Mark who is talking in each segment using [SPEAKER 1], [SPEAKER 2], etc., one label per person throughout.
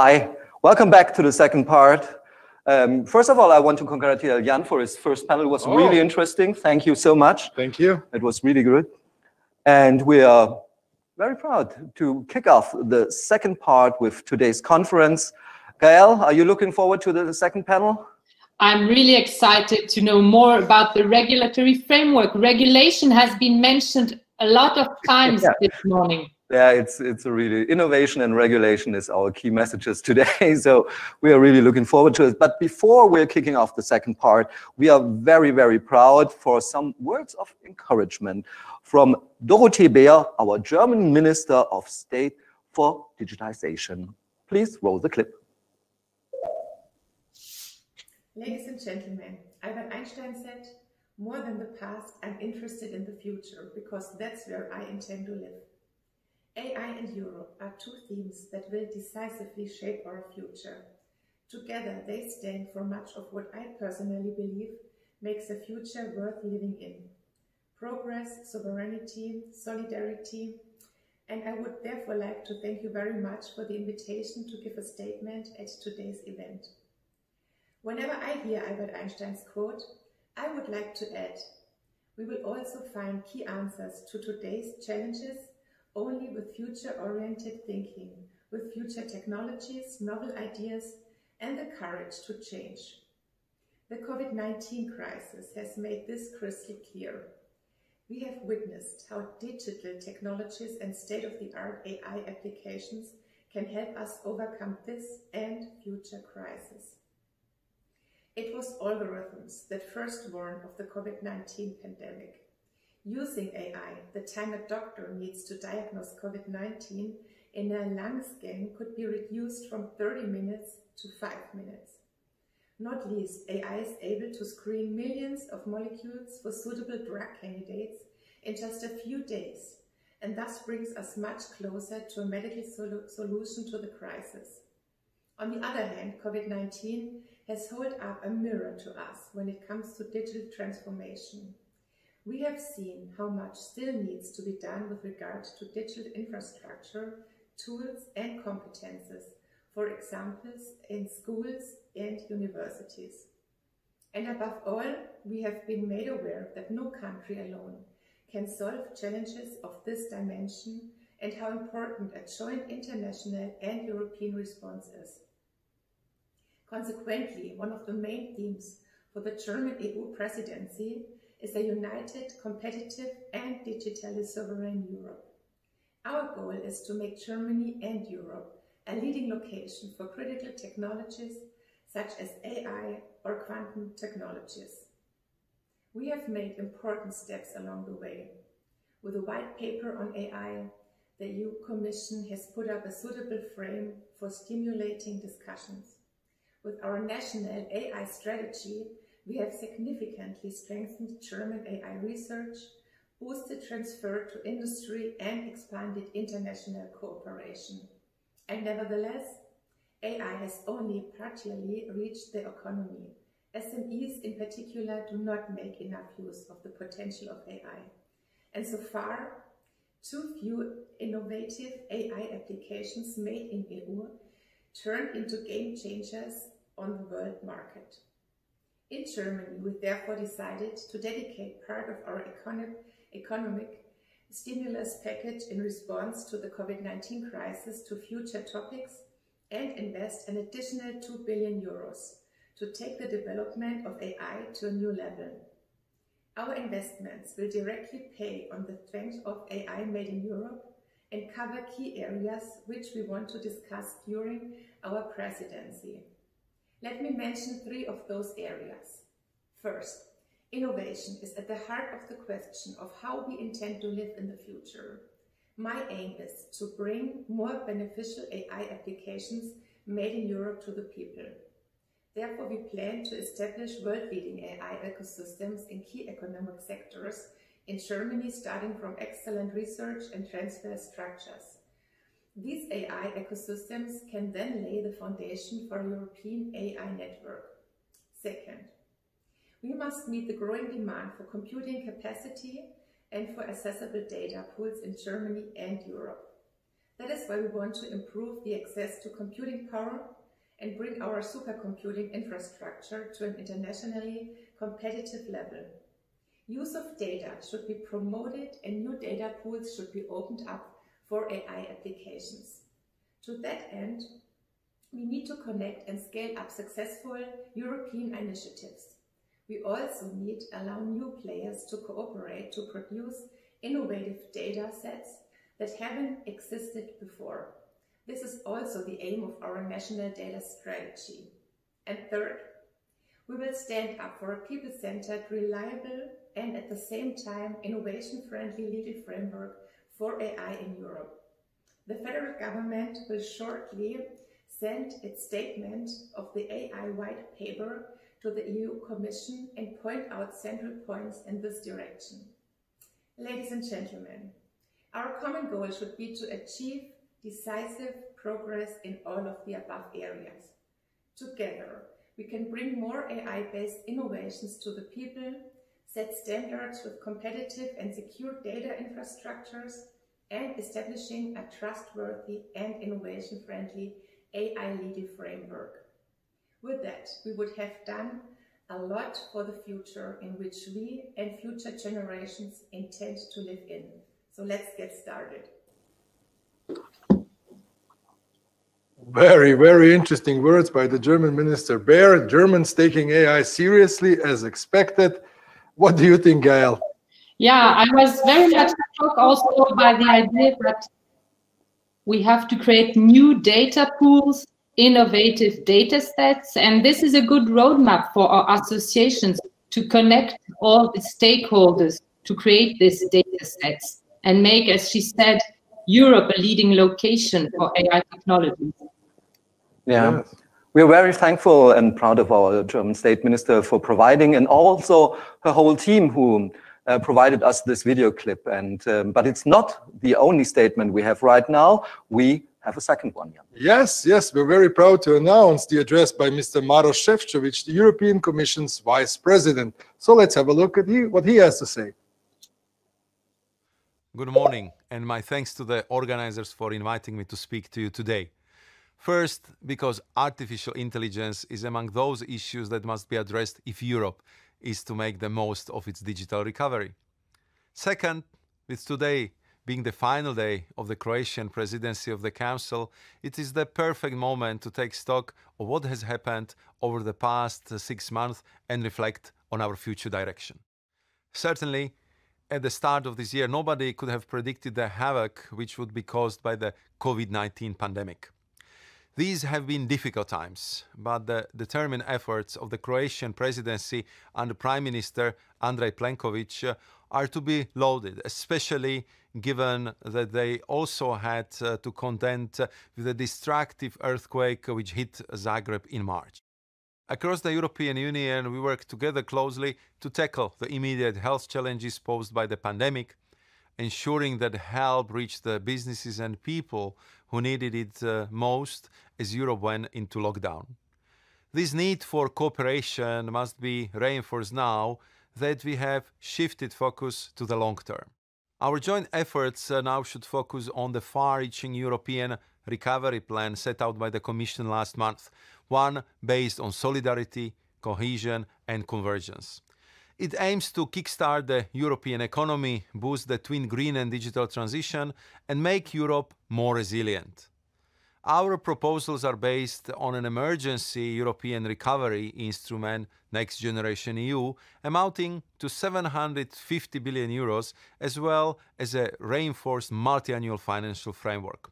[SPEAKER 1] Hi, welcome back to the second part. Um, first of all, I want to congratulate Jan for his first panel. It was
[SPEAKER 2] Oh.
[SPEAKER 1] really interesting. Thank you so much.
[SPEAKER 2] Thank you.
[SPEAKER 1] It was really good. And we are very proud to kick off the second part with today's conference. Gael, are you looking forward to the second panel?
[SPEAKER 3] I'm really excited to know more about the regulatory framework. Regulation has been mentioned a lot of times
[SPEAKER 1] Yeah.
[SPEAKER 3] this morning.
[SPEAKER 1] Yeah, it's it's a really innovation and regulation is our key messages today. So we are really looking forward to it. But before we're kicking off the second part, we are very, very proud for some words of encouragement from Dorothee Bär, our German Minister of State for Digitization. Please roll the clip.
[SPEAKER 4] Ladies and gentlemen, Albert Einstein said, more than the past, I'm interested in the future because that's where I intend to live. AI and Europe are two themes that will decisively shape our future. Together, they stand for much of what I personally believe makes a future worth living in. Progress, sovereignty, solidarity, and I would therefore like to thank you very much for the invitation to give a statement at today's event. Whenever I hear Albert Einstein's quote, I would like to add, we will also find key answers to today's challenges only with future-oriented thinking, with future technologies, novel ideas, and the courage to change. The COVID-19 crisis has made this crystal clear. We have witnessed how digital technologies and state-of-the-art AI applications can help us overcome this and future crises. It was algorithms that first warned of the COVID-19 pandemic. Using AI, the time a doctor needs to diagnose COVID-19 in a lung scan could be reduced from 30 minutes to 5 minutes. Not least, AI is able to screen millions of molecules for suitable drug candidates in just a few days, and thus brings us much closer to a medical solu solution to the crisis. On the other hand, COVID-19 has held up a mirror to us when it comes to digital transformation. We have seen how much still needs to be done with regard to digital infrastructure, tools and competences, for examples in schools and universities. And above all, we have been made aware that no country alone can solve challenges of this dimension and how important a joint international and European response is. Consequently, one of the main themes for the German EU presidency is a united, competitive and digitally sovereign Europe. Our goal is to make Germany and Europe a leading location for critical technologies such as AI or quantum technologies. We have made important steps along the way. With a white paper on AI, the EU Commission has put up a suitable frame for stimulating discussions. With our national AI strategy, we have significantly strengthened German AI research, boosted transfer to industry and expanded international cooperation. And nevertheless, AI has only partially reached the economy. SMEs in particular do not make enough use of the potential of AI. And so far, too few innovative AI applications made in EU turned into game changers on the world market. In Germany, we therefore decided to dedicate part of our economic stimulus package in response to the COVID-19 crisis to future topics and invest an additional 2 billion euros to take the development of AI to a new level. Our investments will directly pay on the strength of AI made in Europe and cover key areas which we want to discuss during our presidency. Let me mention three of those areas. First, innovation is at the heart of the question of how we intend to live in the future. My aim is to bring more beneficial AI applications made in Europe to the people. Therefore, we plan to establish world-leading AI ecosystems in key economic sectors in Germany, starting from excellent research and transfer structures. These AI ecosystems can then lay the foundation for a European AI network. Second, we must meet the growing demand for computing capacity and for accessible data pools in Germany and Europe. That is why we want to improve the access to computing power and bring our supercomputing infrastructure to an internationally competitive level. Use of data should be promoted and new data pools should be opened up for AI applications. To that end, we need to connect and scale up successful European initiatives. We also need to allow new players to cooperate to produce innovative data sets that haven't existed before. This is also the aim of our national data strategy. And third, we will stand up for a people-centered, reliable, and at the same time innovation-friendly legal framework for AI in Europe. The federal government will shortly send its statement of the AI white paper to the EU Commission and point out central points in this direction. Ladies and gentlemen, our common goal should be to achieve decisive progress in all of the above areas. Together, we can bring more AI-based innovations to the people, set standards with competitive and secure data infrastructures, and establishing a trustworthy and innovation-friendly AI legal framework. With that, we would have done a lot for the future in which we and future generations intend to live in. So let's get started.
[SPEAKER 2] Very, very interesting words by the German Minister Bär. Germans taking AI seriously as expected. What do you think, Gael?
[SPEAKER 3] Yeah, I was very much struck also by the idea that we have to create new data pools, innovative data sets, and this is a good roadmap for our associations to connect all the stakeholders to create these data sets and make, as she said, Europe a leading location for AI technologies.
[SPEAKER 1] Yeah. Yes. We're very thankful and proud of our German state minister for providing and also her whole team who uh, provided us this video clip. And um, But it's not the only statement we have right now. We have a second one.
[SPEAKER 2] Jan. Yes, yes, we're very proud to announce the address by Mr. Maroš Šefčovič, the European Commission's Vice President. So let's have a look at he, what he has to say.
[SPEAKER 5] Good morning, and my thanks to the organizers for inviting me to speak to you today. First, because artificial intelligence is among those issues that must be addressed if Europe is to make the most of its digital recovery. Second, with today being the final day of the Croatian presidency of the Council, it is the perfect moment to take stock of what has happened over the past six months and reflect on our future direction. Certainly, at the start of this year, nobody could have predicted the havoc which would be caused by the COVID 19 pandemic. These have been difficult times, but the determined efforts of the Croatian presidency under Prime Minister Andrej Plenković are to be lauded, especially given that they also had uh, to contend with the destructive earthquake which hit Zagreb in March. Across the European Union, we work together closely to tackle the immediate health challenges posed by the pandemic, ensuring that help reached the businesses and people who needed it uh, most as Europe went into lockdown. This need for cooperation must be reinforced now that we have shifted focus to the long term. Our joint efforts uh, now should focus on the far-reaching European recovery plan set out by the Commission last month, one based on solidarity, cohesion and convergence. It aims to kickstart the European economy, boost the twin green and digital transition, and make Europe more resilient. Our proposals are based on an emergency European recovery instrument, Next Generation EU, amounting to 750 billion euros, as well as a reinforced multi-annual financial framework.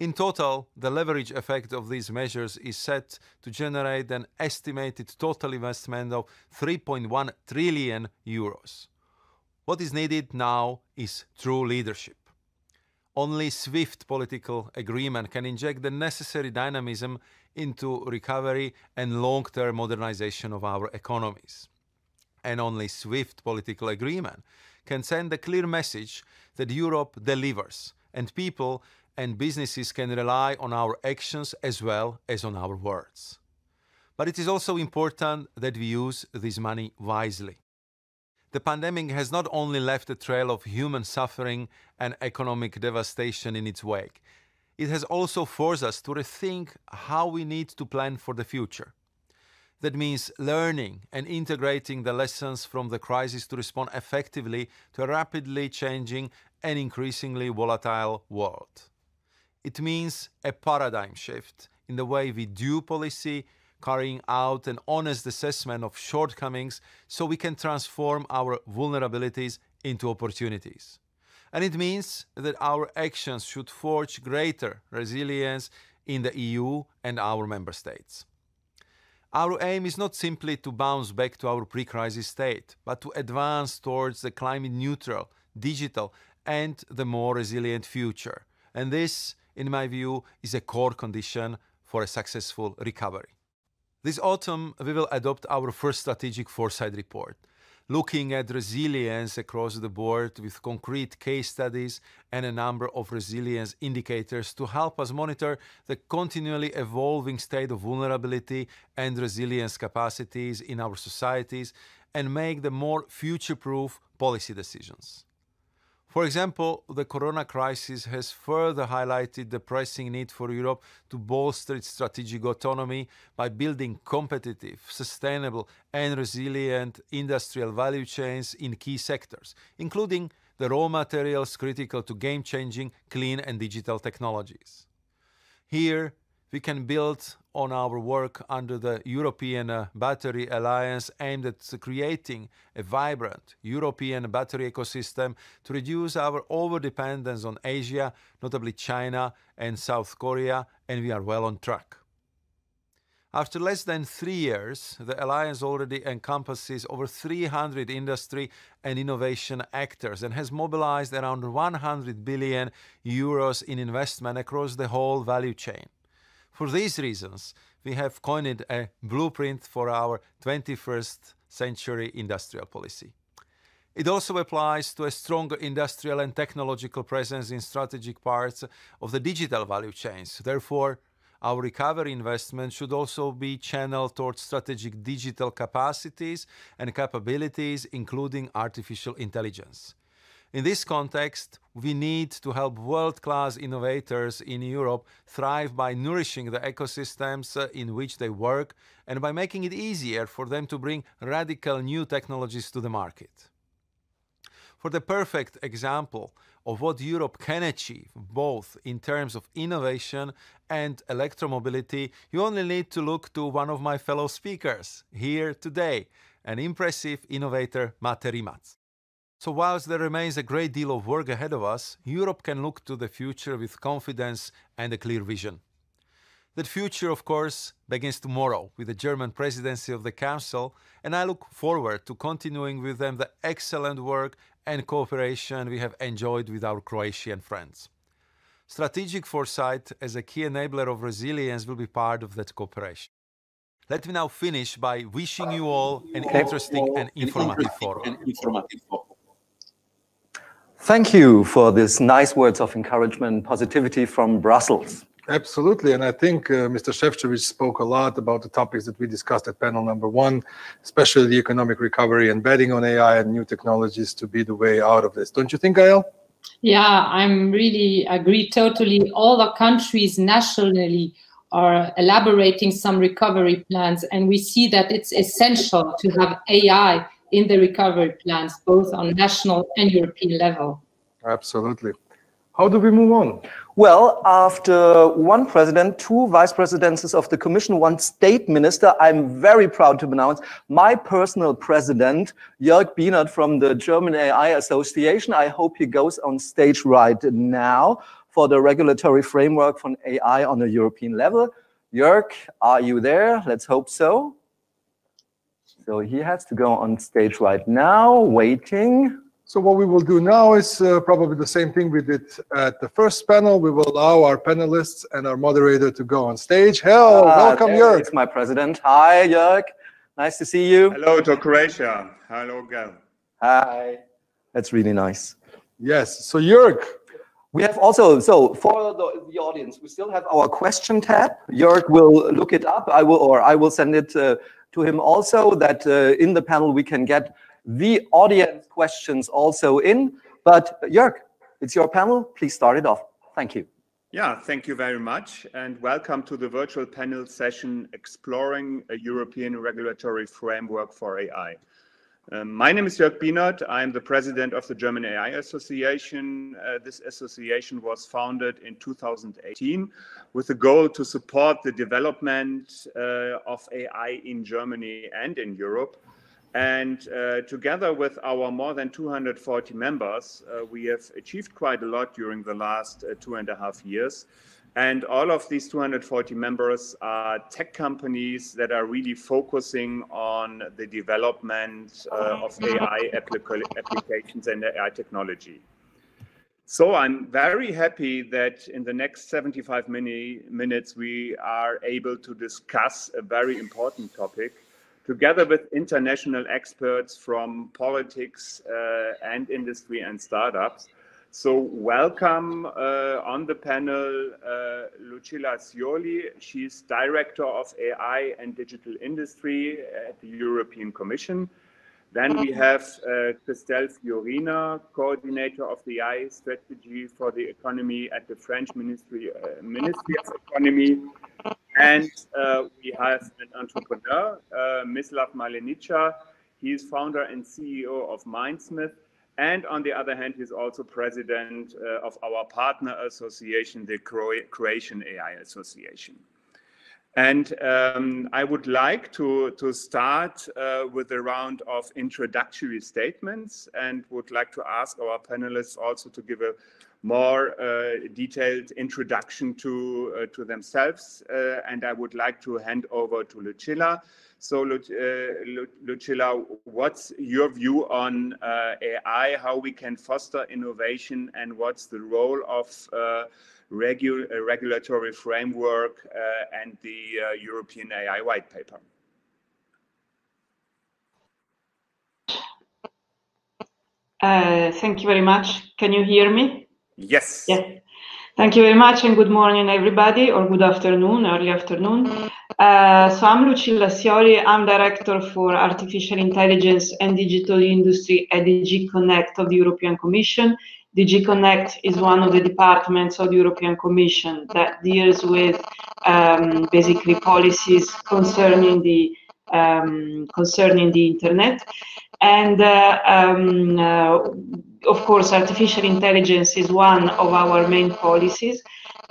[SPEAKER 5] In total, the leverage effect of these measures is set to generate an estimated total investment of 3.1 trillion euros. What is needed now is true leadership. Only swift political agreement can inject the necessary dynamism into recovery and long-term modernization of our economies. And only swift political agreement can send a clear message that Europe delivers and people and businesses can rely on our actions as well as on our words. But it is also important that we use this money wisely. The pandemic has not only left a trail of human suffering and economic devastation in its wake, it has also forced us to rethink how we need to plan for the future. That means learning and integrating the lessons from the crisis to respond effectively to a rapidly changing and increasingly volatile world. It means a paradigm shift in the way we do policy, carrying out an honest assessment of shortcomings so we can transform our vulnerabilities into opportunities. And it means that our actions should forge greater resilience in the EU and our member states. Our aim is not simply to bounce back to our pre crisis state, but to advance towards the climate neutral, digital, and the more resilient future. And this, in my view, is a core condition for a successful recovery. This autumn, we will adopt our first strategic foresight report looking at resilience across the board with concrete case studies and a number of resilience indicators to help us monitor the continually evolving state of vulnerability and resilience capacities in our societies and make the more future-proof policy decisions. For example, the corona crisis has further highlighted the pressing need for Europe to bolster its strategic autonomy by building competitive, sustainable, and resilient industrial value chains in key sectors, including the raw materials critical to game changing, clean, and digital technologies. Here, we can build on our work under the European Battery Alliance aimed at creating a vibrant European battery ecosystem to reduce our overdependence on Asia, notably China and South Korea, and we are well on track. After less than three years, the alliance already encompasses over 300 industry and innovation actors and has mobilized around 100 billion euros in investment across the whole value chain. For these reasons, we have coined a blueprint for our 21st century industrial policy. It also applies to a stronger industrial and technological presence in strategic parts of the digital value chains. Therefore, our recovery investment should also be channeled towards strategic digital capacities and capabilities, including artificial intelligence. In this context, we need to help world-class innovators in Europe thrive by nourishing the ecosystems uh, in which they work and by making it easier for them to bring radical new technologies to the market. For the perfect example of what Europe can achieve, both in terms of innovation and electromobility, you only need to look to one of my fellow speakers here today, an impressive innovator, Mate Rimac. So, whilst there remains a great deal of work ahead of us, Europe can look to the future with confidence and a clear vision. That future, of course, begins tomorrow with the German presidency of the Council, and I look forward to continuing with them the excellent work and cooperation we have enjoyed with our Croatian friends. Strategic foresight as a key enabler of resilience will be part of that cooperation. Let me now finish by wishing you all an interesting and informative forum.
[SPEAKER 1] Thank you for these nice words of encouragement and positivity from Brussels.
[SPEAKER 2] Absolutely. And I think uh, Mr. Šefčovič spoke a lot about the topics that we discussed at panel number one, especially the economic recovery and betting on AI and new technologies to be the way out of this. Don't you think, Gael?
[SPEAKER 3] Yeah, I'm really agree totally. All the countries nationally are elaborating some recovery plans, and we see that it's essential to have AI in the recovery plans, both on national and European level.
[SPEAKER 2] Absolutely. How do we move on?
[SPEAKER 1] Well, after one president, two vice presidencies of the commission, one state minister, I'm very proud to announce my personal president, Jörg Bienert from the German AI Association. I hope he goes on stage right now for the regulatory framework for AI on a European level. Jörg, are you there? Let's hope so. So he has to go on stage right now, waiting.
[SPEAKER 2] So what we will do now is uh, probably the same thing we did at the first panel. We will allow our panelists and our moderator to go on stage. Hello, ah, welcome, Jörg.
[SPEAKER 1] It's my president. Hi, Jörg. Nice to see you.
[SPEAKER 6] Hello to Croatia. Hello, Gal.
[SPEAKER 1] Hi. That's really nice.
[SPEAKER 2] Yes. So, Jörg.
[SPEAKER 1] We have also, so for the, the audience, we still have our question tab. Jörg will look it up. I will, or I will send it uh, to him also that uh, in the panel we can get the audience questions also in. But Jörg, it's your panel. Please start it off. Thank you.
[SPEAKER 6] Yeah, thank you very much, and welcome to the virtual panel session exploring a European regulatory framework for AI. Um, my name is Jörg Bienert. I'm the president of the German AI Association. Uh, this association was founded in 2018 with the goal to support the development uh, of AI in Germany and in Europe. And uh, together with our more than 240 members, uh, we have achieved quite a lot during the last uh, two and a half years. And all of these 240 members are tech companies that are really focusing on the development uh, of AI applica applications and AI technology. So I'm very happy that in the next 75 mini minutes we are able to discuss a very important topic together with international experts from politics uh, and industry and startups so welcome uh, on the panel uh, Lucilla Sioli. She's Director of AI and Digital Industry at the European Commission. Then we have uh, Christel Fiorina, Coordinator of the AI Strategy for the Economy at the French Ministry, uh, Ministry of Economy. And uh, we have an entrepreneur, uh, Mislav Malenica. He is founder and CEO of Mindsmith and on the other hand, he's also president uh, of our partner association, the Cro Croatian AI Association. And um, I would like to, to start uh, with a round of introductory statements and would like to ask our panelists also to give a more uh, detailed introduction to, uh, to themselves. Uh, and I would like to hand over to Lucilla so, Lucilla, what's your view on AI, how we can foster innovation, and what's the role of regu regulatory framework and the European AI white paper?
[SPEAKER 7] Uh, thank you very much. Can you hear me?
[SPEAKER 6] Yes.
[SPEAKER 7] Yeah. Thank you very much and good morning, everybody, or good afternoon, early afternoon. Uh, so I'm Lucilla Sioli. I'm Director for Artificial Intelligence and Digital Industry at DG Connect of the European Commission. DG Connect is one of the departments of the European Commission that deals with um, basically policies concerning the um, concerning the internet. And uh, um, uh, of course, artificial intelligence is one of our main policies.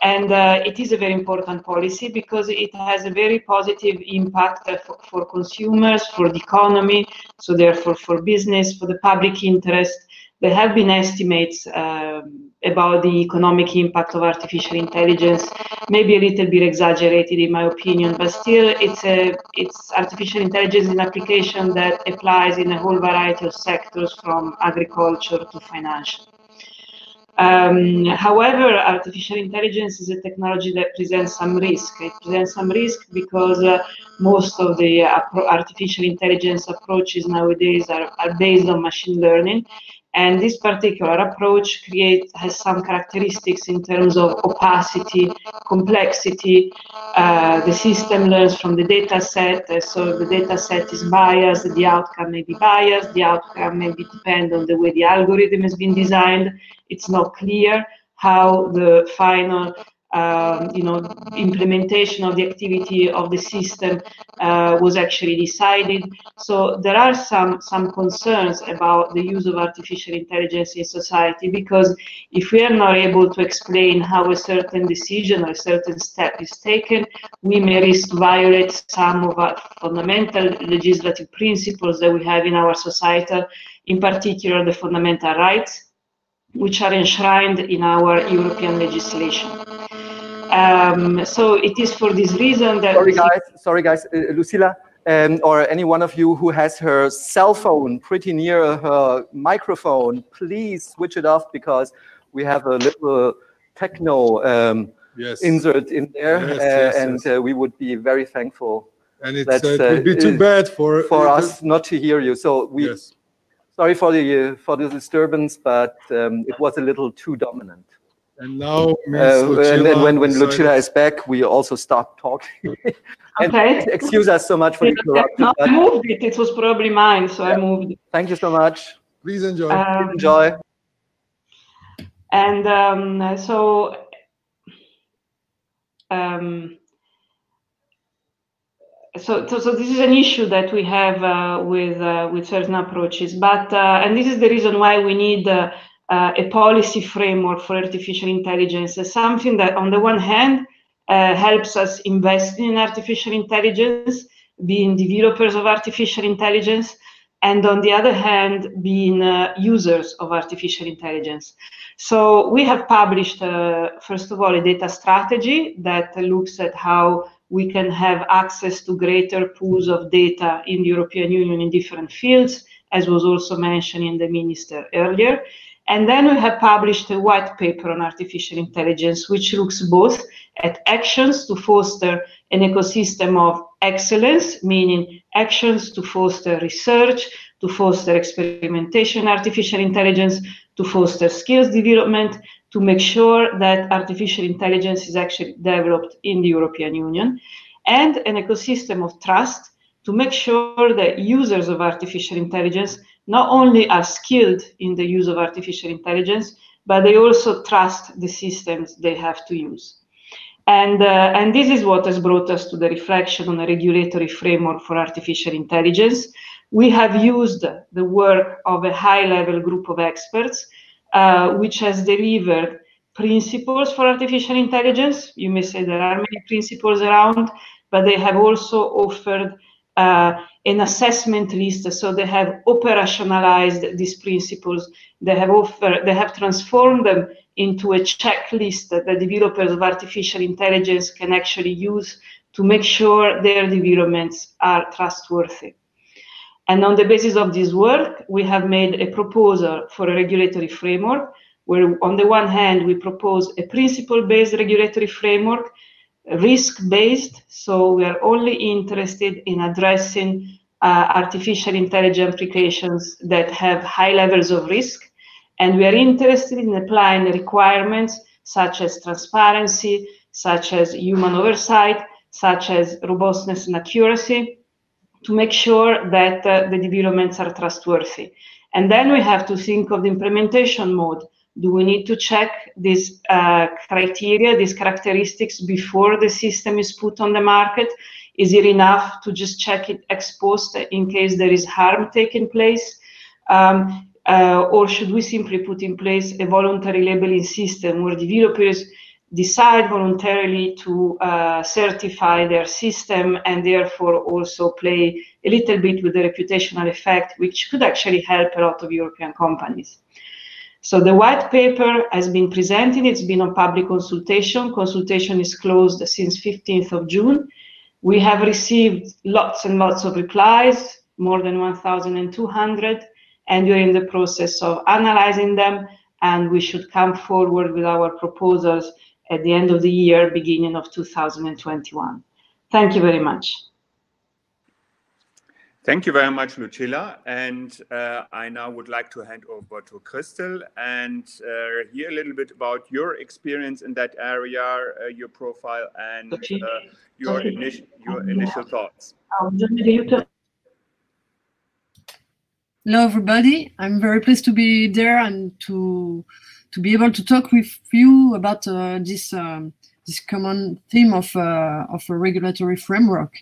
[SPEAKER 7] And uh, it is a very important policy because it has a very positive impact for, for, consumers, for the economy, so therefore for business, for the public interest. There have been estimates um, about the economic impact of artificial intelligence, maybe a little bit exaggerated in my opinion, but still it's a it's artificial intelligence in application that applies in a whole variety of sectors from agriculture to financial. Um, however, artificial intelligence is a technology that presents some risk. It presents some risk because uh, most of the uh, artificial intelligence approaches nowadays are, are based on machine learning, and this particular approach create, has some characteristics in terms of opacity, complexity. Uh, the system learns from the data set, uh, so the data set is biased, the outcome may be biased, the outcome may be depend on the way the algorithm has been designed. It's not clear how the final um, you know, implementation of the activity of the system uh, was actually decided. So there are some, some concerns about the use of artificial intelligence in society because if we are not able to explain how a certain decision or a certain step is taken, we may risk violate some of our fundamental legislative principles that we have in our society, in particular the fundamental rights, which are enshrined in our European legislation. Um, so it is for this reason that.
[SPEAKER 1] Sorry, guys. Sorry, guys. Uh, Lucilla, um, or any one of you who has her cell phone pretty near her microphone, please switch it off because we have a little techno um, yes. insert in there, yes, uh, yes, and uh, we would be very thankful.
[SPEAKER 2] And it's, that, uh, it would be too bad for
[SPEAKER 1] for us not to hear you. So we. Sorry for the for the disturbance, but um, it was a little too dominant.
[SPEAKER 2] And now, uh,
[SPEAKER 1] and then when, when Lucilla is back, we also stop talking.
[SPEAKER 7] okay.
[SPEAKER 1] Excuse us so much for the interruption.
[SPEAKER 7] No, I moved it. It was probably mine, so yeah. I moved it.
[SPEAKER 1] Thank you so much.
[SPEAKER 2] Please enjoy.
[SPEAKER 1] Um, enjoy.
[SPEAKER 7] And um, so um, so, so, so, this is an issue that we have uh, with uh, with certain approaches, but uh, and this is the reason why we need uh, uh, a policy framework for artificial intelligence. Something that, on the one hand, uh, helps us invest in artificial intelligence, being developers of artificial intelligence, and on the other hand, being users of artificial intelligence. So we have published, first of all, a data strategy that looks at how we can have access to greater pools of data in the European Union in different fields, as was also mentioned in the minister earlier. And then we have published a white paper on artificial intelligence, which looks both at actions to foster an ecosystem of excellence, meaning actions to foster research, to foster experimentation artificial intelligence, to foster skills development, to make sure that artificial intelligence is actually developed in the European Union, and an ecosystem of trust to make sure that users of artificial intelligence not only are skilled in the use of artificial intelligence, but they also trust the systems they have to use. And, uh, and this is what has brought us to the reflection on a regulatory framework for artificial intelligence. We have used the work of a high level group of experts uh, which has delivered principles for artificial intelligence. You may say there are many principles around, but they have also offered Uh, an assessment list. So they have operationalized these principles. They have offered, they have transformed them into a checklist that the developers of artificial intelligence can actually use to make sure their developments are trustworthy. And on the basis of this work, we have made a proposal for a regulatory framework, where on the one hand, we propose a principle-based regulatory framework, risk-based, so we are only interested in addressing uh, artificial intelligence applications that have high levels of risk, and we are interested in applying requirements such as transparency, such as human oversight, such as robustness and accuracy, to make sure that uh, the developments are trustworthy. And then we have to think of the implementation mode. Do we need to check these uh, criteria, these characteristics before the system is put on the market? Is it enough to just check it ex post in case there is harm taking place? Um, uh, or should we simply put in place a voluntary labeling system where developers decide voluntarily to uh, certify their system and therefore also play a little bit with the reputational effect, which could actually help a lot of European companies. So the white paper has been presented. It's been on public consultation. Consultation is closed since 15th of June. We have received lots and lots of replies, more than 1,200, and we're in the process of analyzing them, and we should come forward with our proposals at the end of the year, beginning of 2021. Thank you very much.
[SPEAKER 6] Thank you very much, Lucilla. And uh, I now would like to hand over to Christel and uh, hear a little bit about your experience in that area, uh, your profile, and uh, your, initial your initial thoughts.
[SPEAKER 8] Hello, everybody. I'm very pleased to be there and to to be able to talk with you about uh, this um, this common theme of uh, of a regulatory framework.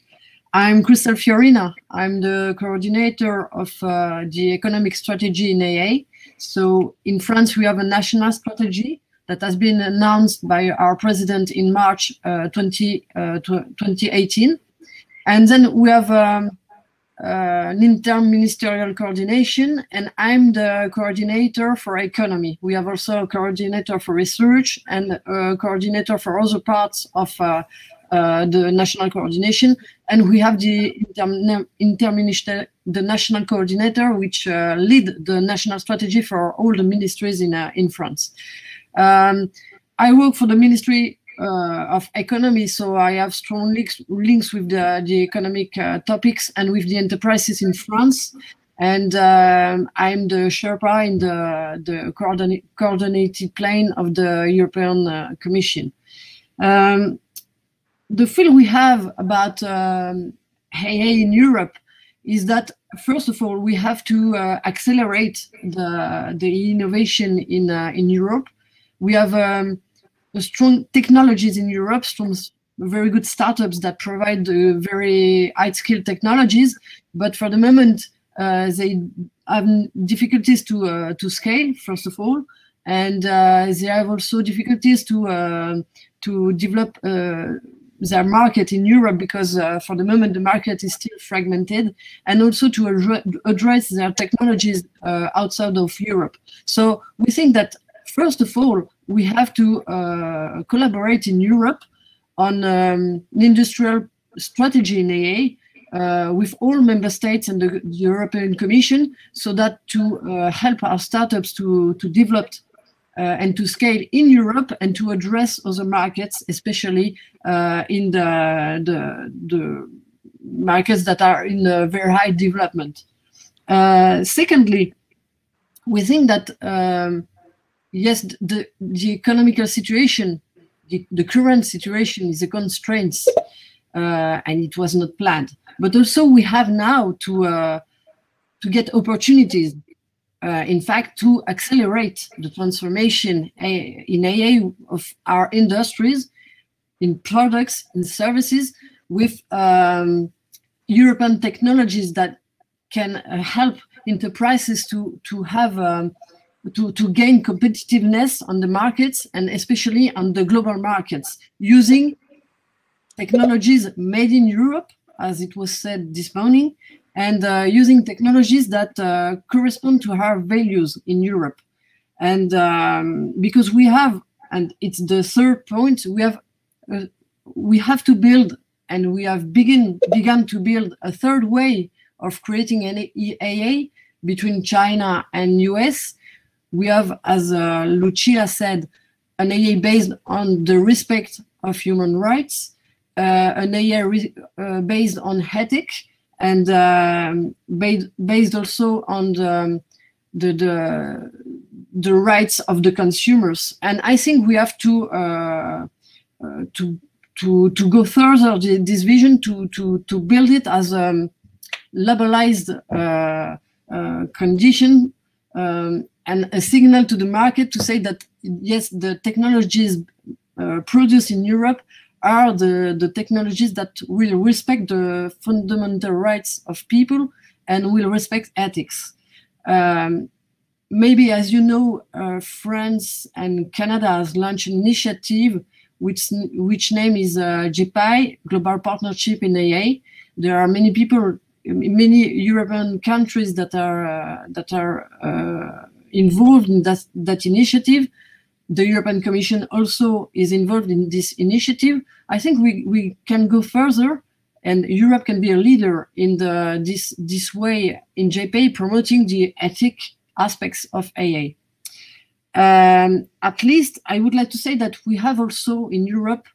[SPEAKER 8] I'm Christel Fiorina. I'm the coordinator of uh, the economic strategy in AA. So in France, we have a national strategy that has been announced by our president in March uh, 20, uh, 2018. And then we have um, uh, an interministerial coordination, and I'm the coordinator for economy. We have also a coordinator for research and a coordinator for other parts of uh, the national coordination, and we have the inter interminister the national coordinator, which uh, lead the national strategy for all the ministries in uh, in France. Um, I work for the ministry uh, of economy. So I have strong links, links with the, the economic uh, topics and with the enterprises in France. And um, I'm the Sherpa in the, the coordinate, coordinated plane of the European uh, Commission. Um, the feel we have about um, in Europe is that first of all we have to uh, accelerate the the innovation in uh, in Europe. We have um, strong technologies in Europe, strong, very good startups that provide uh, very high-skilled technologies, but for the moment uh, they have difficulties to uh, to scale. First of all, and they have also difficulties to uh, to develop their market in Europe because uh, for the moment the market is still fragmented and also to address their technologies uh, outside of Europe. So we think that first of all we have to uh, collaborate in Europe on um, an industrial strategy in AA uh, with all member states and the, the, European Commission so that to uh, help our startups to, to develop uh, and to scale in Europe and to address other markets, especially uh, in the, the, the, markets that are in very high development. Uh, secondly, we think that um, yes, the, the economical situation, the, the current situation is a constraint uh, and it was not planned. But also we have now to, uh, to get opportunities uh, in fact, to accelerate the transformation in AA of our industries, in products and services, with um, European technologies that can uh, help enterprises to to have um, to to gain competitiveness on the markets and especially on the global markets using technologies made in Europe, as it was said this morning, and uh, using technologies that uh, correspond to our values in Europe. And um, because we have, and it's the third point, we have uh, we have to build, and we have begin begun to build a third way of creating an EAA between China and US. We have, as uh, Lucilla said, an AA based on the respect of human rights, uh, an AA uh, based on ethics, and um, based, based also on the, the, the, the rights of the consumers. And I think we have to uh, uh, to to to go further this vision to to to build it as a labelized uh, uh, condition um, and a signal to the market to say that yes, the technologies uh, produced in Europe are the, the technologies that will respect the fundamental rights of people and will respect ethics. Um, maybe, as you know, uh, France and Canada has launched an initiative which, which name is uh, GPAI, Global Partnership in AA. There are many people, many European countries that are, uh, that are uh, involved in that, that initiative the European Commission also is involved in this initiative. I think we, we can go further and Europe can be a leader in the this this way in GPAI promoting the ethic aspects of AA. Um, at least I would like to say that we have also in Europe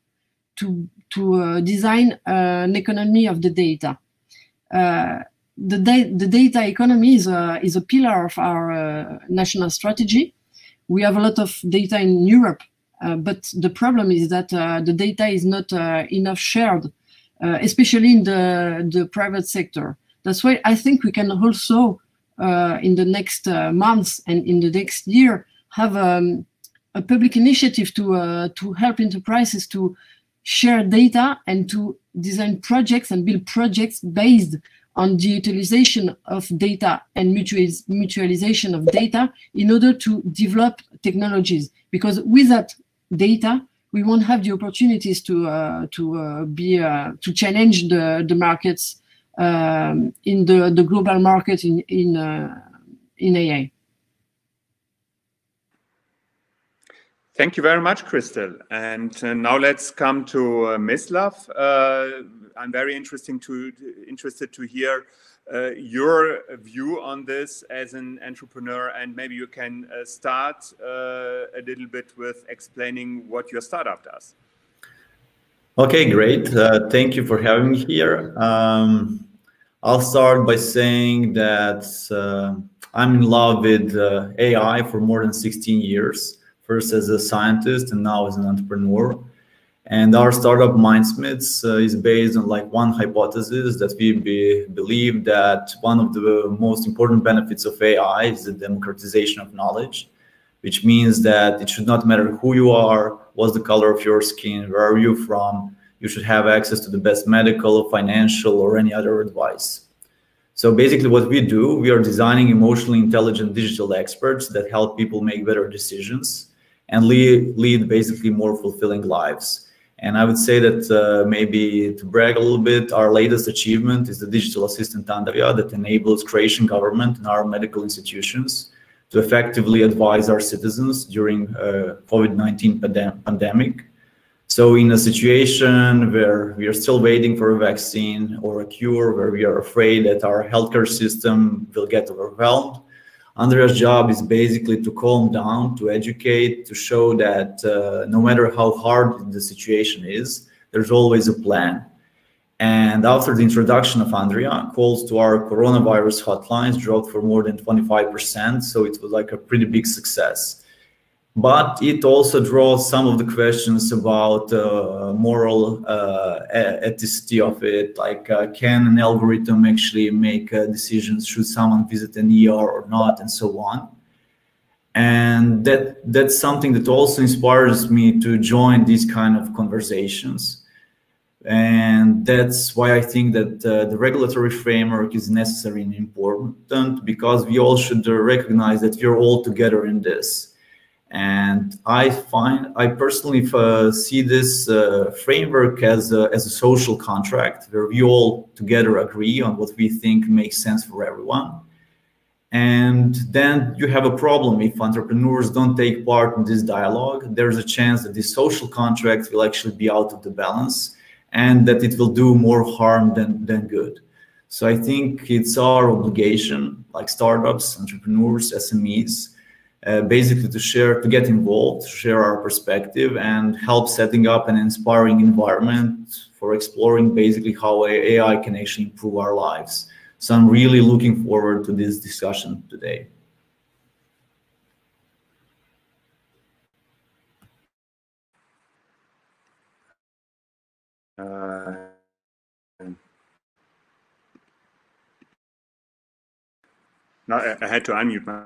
[SPEAKER 8] to to uh, design uh, an economy of the data. Uh, the, da the data economy is a, is a pillar of our uh, national strategy we have a lot of data in Europe, uh, but the problem is that uh, the data is not uh, enough shared, especially in the, the private sector. That's why I think we can also, in the next months and in the next year, have um, a public initiative to, to help enterprises to share data and to design projects and build projects based on the utilization of data and mutualization of data in order to develop technologies. Because without data, we won't have the opportunities to uh, to uh, be uh, to challenge the the markets um, in the the global market in in uh, in AA.
[SPEAKER 6] Thank you very much, Christel. And uh, now let's come to uh, Mislav. Uh, I'm very interesting to, interested to hear uh, your view on this as an entrepreneur, and maybe you can uh, start uh, a little bit with explaining what your startup does.
[SPEAKER 9] Okay, great. thank you for having me here. Um, I'll start by saying that I'm in love with AI for more than 16 years first as a scientist and now as an entrepreneur. And our startup Mindsmiths uh, is based on like one hypothesis that we be, believe that one of the most important benefits of AI is the democratization of knowledge. which means that it should not matter who you are, what's the color of your skin, where are you from, you should have access to the best medical, financial, or any other advice. So basically what we do, we are designing emotionally intelligent digital experts that help people make better decisions and lead, lead basically more fulfilling lives. And I would say that uh, maybe to brag a little bit, our latest achievement is the digital assistant Andrija that enables Croatian government and our medical institutions to effectively advise our citizens during uh, COVID-19 pandem pandemic. So in a situation where we are still waiting for a vaccine or a cure, where we are afraid that our healthcare system will get overwhelmed, Andrija's job is basically to calm down, to educate, to show that uh, no matter how hard the situation is, there's always a plan. And after the introduction of Andrija, calls to our coronavirus hotlines dropped for more than 25%. So it was like a pretty big success but it also draws some of the questions about uh, moral uh, ethicity of it. Like uh, can an algorithm actually make uh, decisions? Should someone visit an er or not? And so on. And that that's something that also inspires me to join these kind of conversations. And that's why i think that uh, the regulatory framework is necessary and important because we all should recognize that we're all together in this and I find, I personally uh, see this uh, framework as a, as a social contract where we all together agree on what we think makes sense for everyone. And then you have a problem if entrepreneurs don't take part in this dialogue. There's a chance that this social contract will actually be out of the balance and that it will do more harm than, than good. So I think it's our obligation, like startups, entrepreneurs, SMEs, uh, basically to share, to get involved, share our perspective, and help setting up an inspiring environment for exploring basically how AI can actually improve our lives. So I'm really looking forward to this discussion today.
[SPEAKER 6] Uh, no, I had to unmute my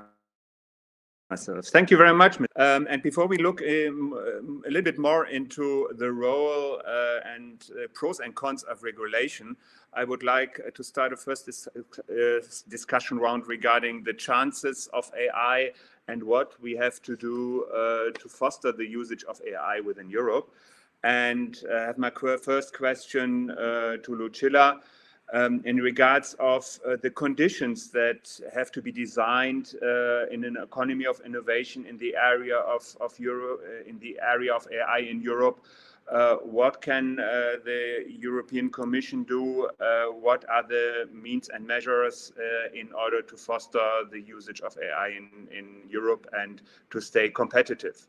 [SPEAKER 6] myself. Thank you very much. Um, and before we look um, a little bit more into the role uh, and uh, pros and cons of regulation, I would like to start a first dis uh, discussion round regarding the chances of AI and what we have to do uh, to foster the usage of AI within Europe. And I have my first question uh, to Lucilla um, in regards of uh, the conditions that have to be designed uh, in an economy of innovation in the area of, of uh, in the area of AI in Europe. Uh, what can uh, the European Commission do? Uh, what are the means and measures in order to foster the usage of AI in, in Europe and to stay competitive?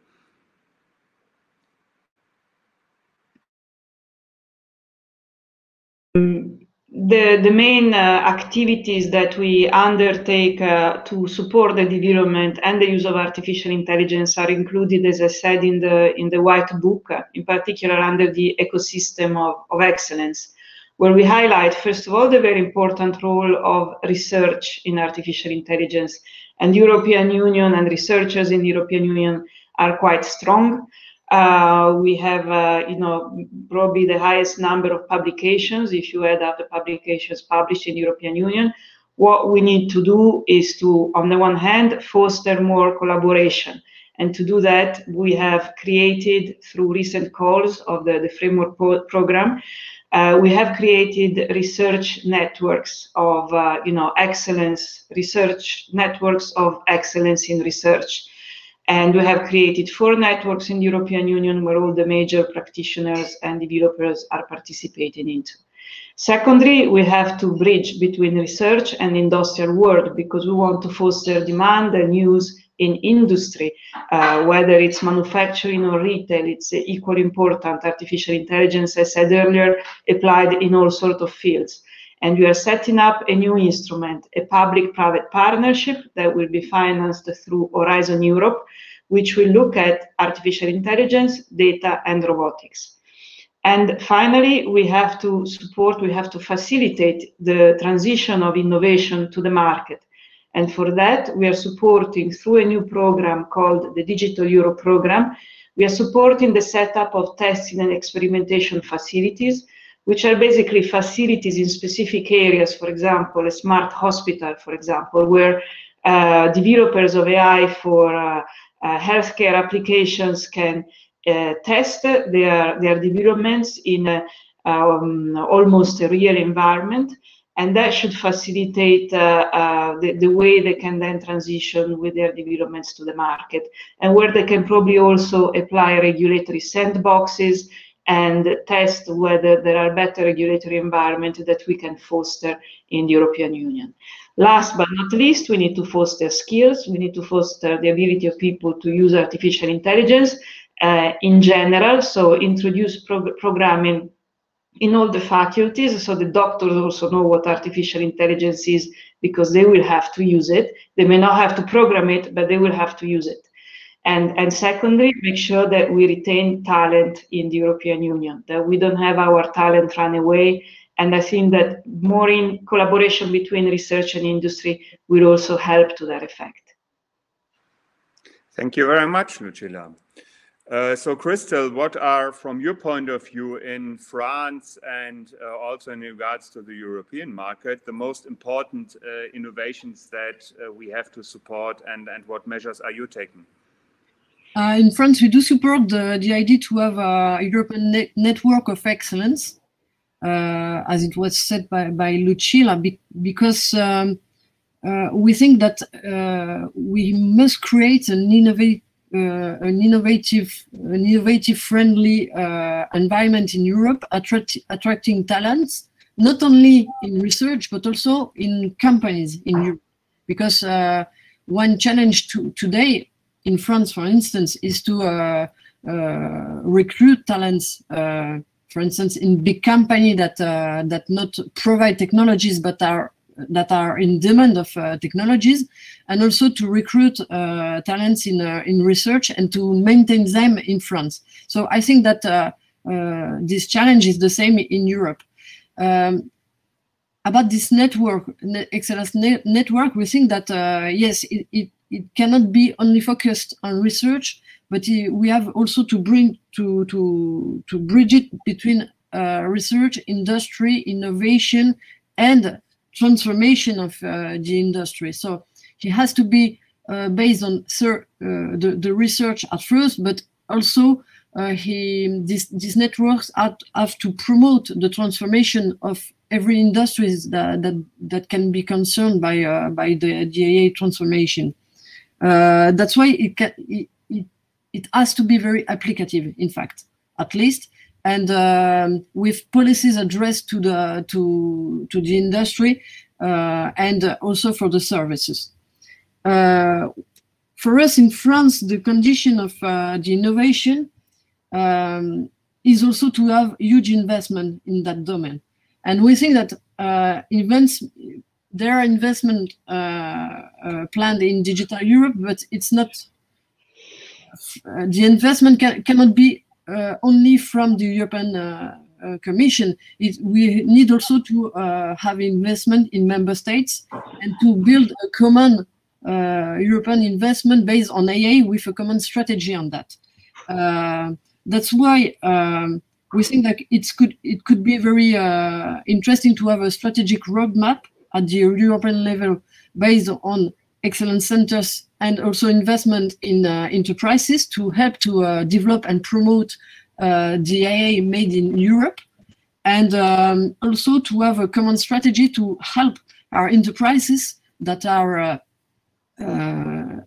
[SPEAKER 7] Um, the, the main uh, activities that we undertake uh, to support the development and the use of artificial intelligence are included, as I said, in the, in the white book, in particular under the ecosystem of, of excellence, where we highlight, first of all, the very important role of research in artificial intelligence. And European Union and researchers in the European Union are quite strong. Uh, we have, uh, you know, probably the highest number of publications if you add up the publications published in European Union. What we need to do is to, on the one hand, foster more collaboration. And to do that, we have created through recent calls of the, the framework pro program, uh, we have created research networks of, uh, you know, excellence, research networks of excellence in research. And we have created four networks in the European Union where all the major practitioners and developers are participating into. Secondly, we have to bridge between research and industrial world because we want to foster demand and use in industry, uh, whether it's manufacturing or retail, it's equally important. Artificial intelligence, I said earlier, applied in all sorts of fields. And we are setting up a new instrument, a public-private partnership that will be financed through Horizon Europe, which will look at artificial intelligence, data, and robotics. And finally, we have to support, we have to facilitate the transition of innovation to the market. And for that, we are supporting through a new program called the Digital Europe program. We are supporting the setup of testing and experimentation facilities, which are basically facilities in specific areas, for example, a smart hospital, for example, where uh, developers of AI for uh, uh, healthcare applications can uh, test their, their developments in a, um, almost a real environment. And that should facilitate uh, uh, the, the, way they can then transition with their developments to the market and where they can probably also apply regulatory sandboxes and test whether there are better regulatory environments that we can foster in the European Union. Last but not least, we need to foster skills. We need to foster the ability of people to use artificial intelligence uh, in general. So introduce prog programming in all the faculties so the doctors also know what artificial intelligence is because they will have to use it they may not have to program it but they will have to use it and and secondly make sure that we retain talent in the european union that we don't have our talent run away. And i think that more in collaboration between research and industry will also help to that effect.
[SPEAKER 6] Thank you very much lucilla. Uh, so, Christel, what are, from your point of view, in France and uh, also in regards to the European market, the most important uh, innovations that uh, we have to support, and, and what measures are you taking?
[SPEAKER 8] Uh, in France, we do support the, the idea to have a European ne network of excellence, as it was said by, by Lucilla, be because um, we think that we must create an innovative uh, an innovative, an innovative, friendly uh, environment in Europe, attract, attracting talents not only in research but also in companies in Europe. Because uh, one challenge to, today in France, for instance, is to uh, uh, recruit talents. Uh, for instance, in big company that that not provide technologies but are that are in demand of uh, technologies, and also to recruit uh, talents in uh, in research and to maintain them in France. So I think that this challenge is the same in Europe. Um, about this network, excellence ne network, we think that yes, it, it, it cannot be only focused on research, but we have also to bring to to to bridge it between uh, research, industry, innovation, and transformation of uh, the industry. So it has to be uh, based on uh, the, the research at first, but also uh, he these, networks have, have to promote the transformation of every industries that, that, that can be concerned by uh, by the DAA transformation. Uh, that's why it, can, it, it, has to be very applicative, in fact, at least, and um, with policies addressed to the to to the industry uh, and also for the services. Uh, for us in France, the condition of uh, the innovation um, is also to have huge investment in that domain, and we think that events there are investment planned in digital Europe, but it's not the investment can, cannot be uh, only from the European uh, uh, Commission. It, we need also to have investment in member states and to build a common European investment based on AA with a common strategy on that. that's why um, we think that it could it could be very uh, interesting to have a strategic roadmap at the European level based on excellence centers and also investment in uh, enterprises to help to uh, develop and promote uh, the AA made in Europe, and um, also to have a common strategy to help our enterprises that are uh, uh,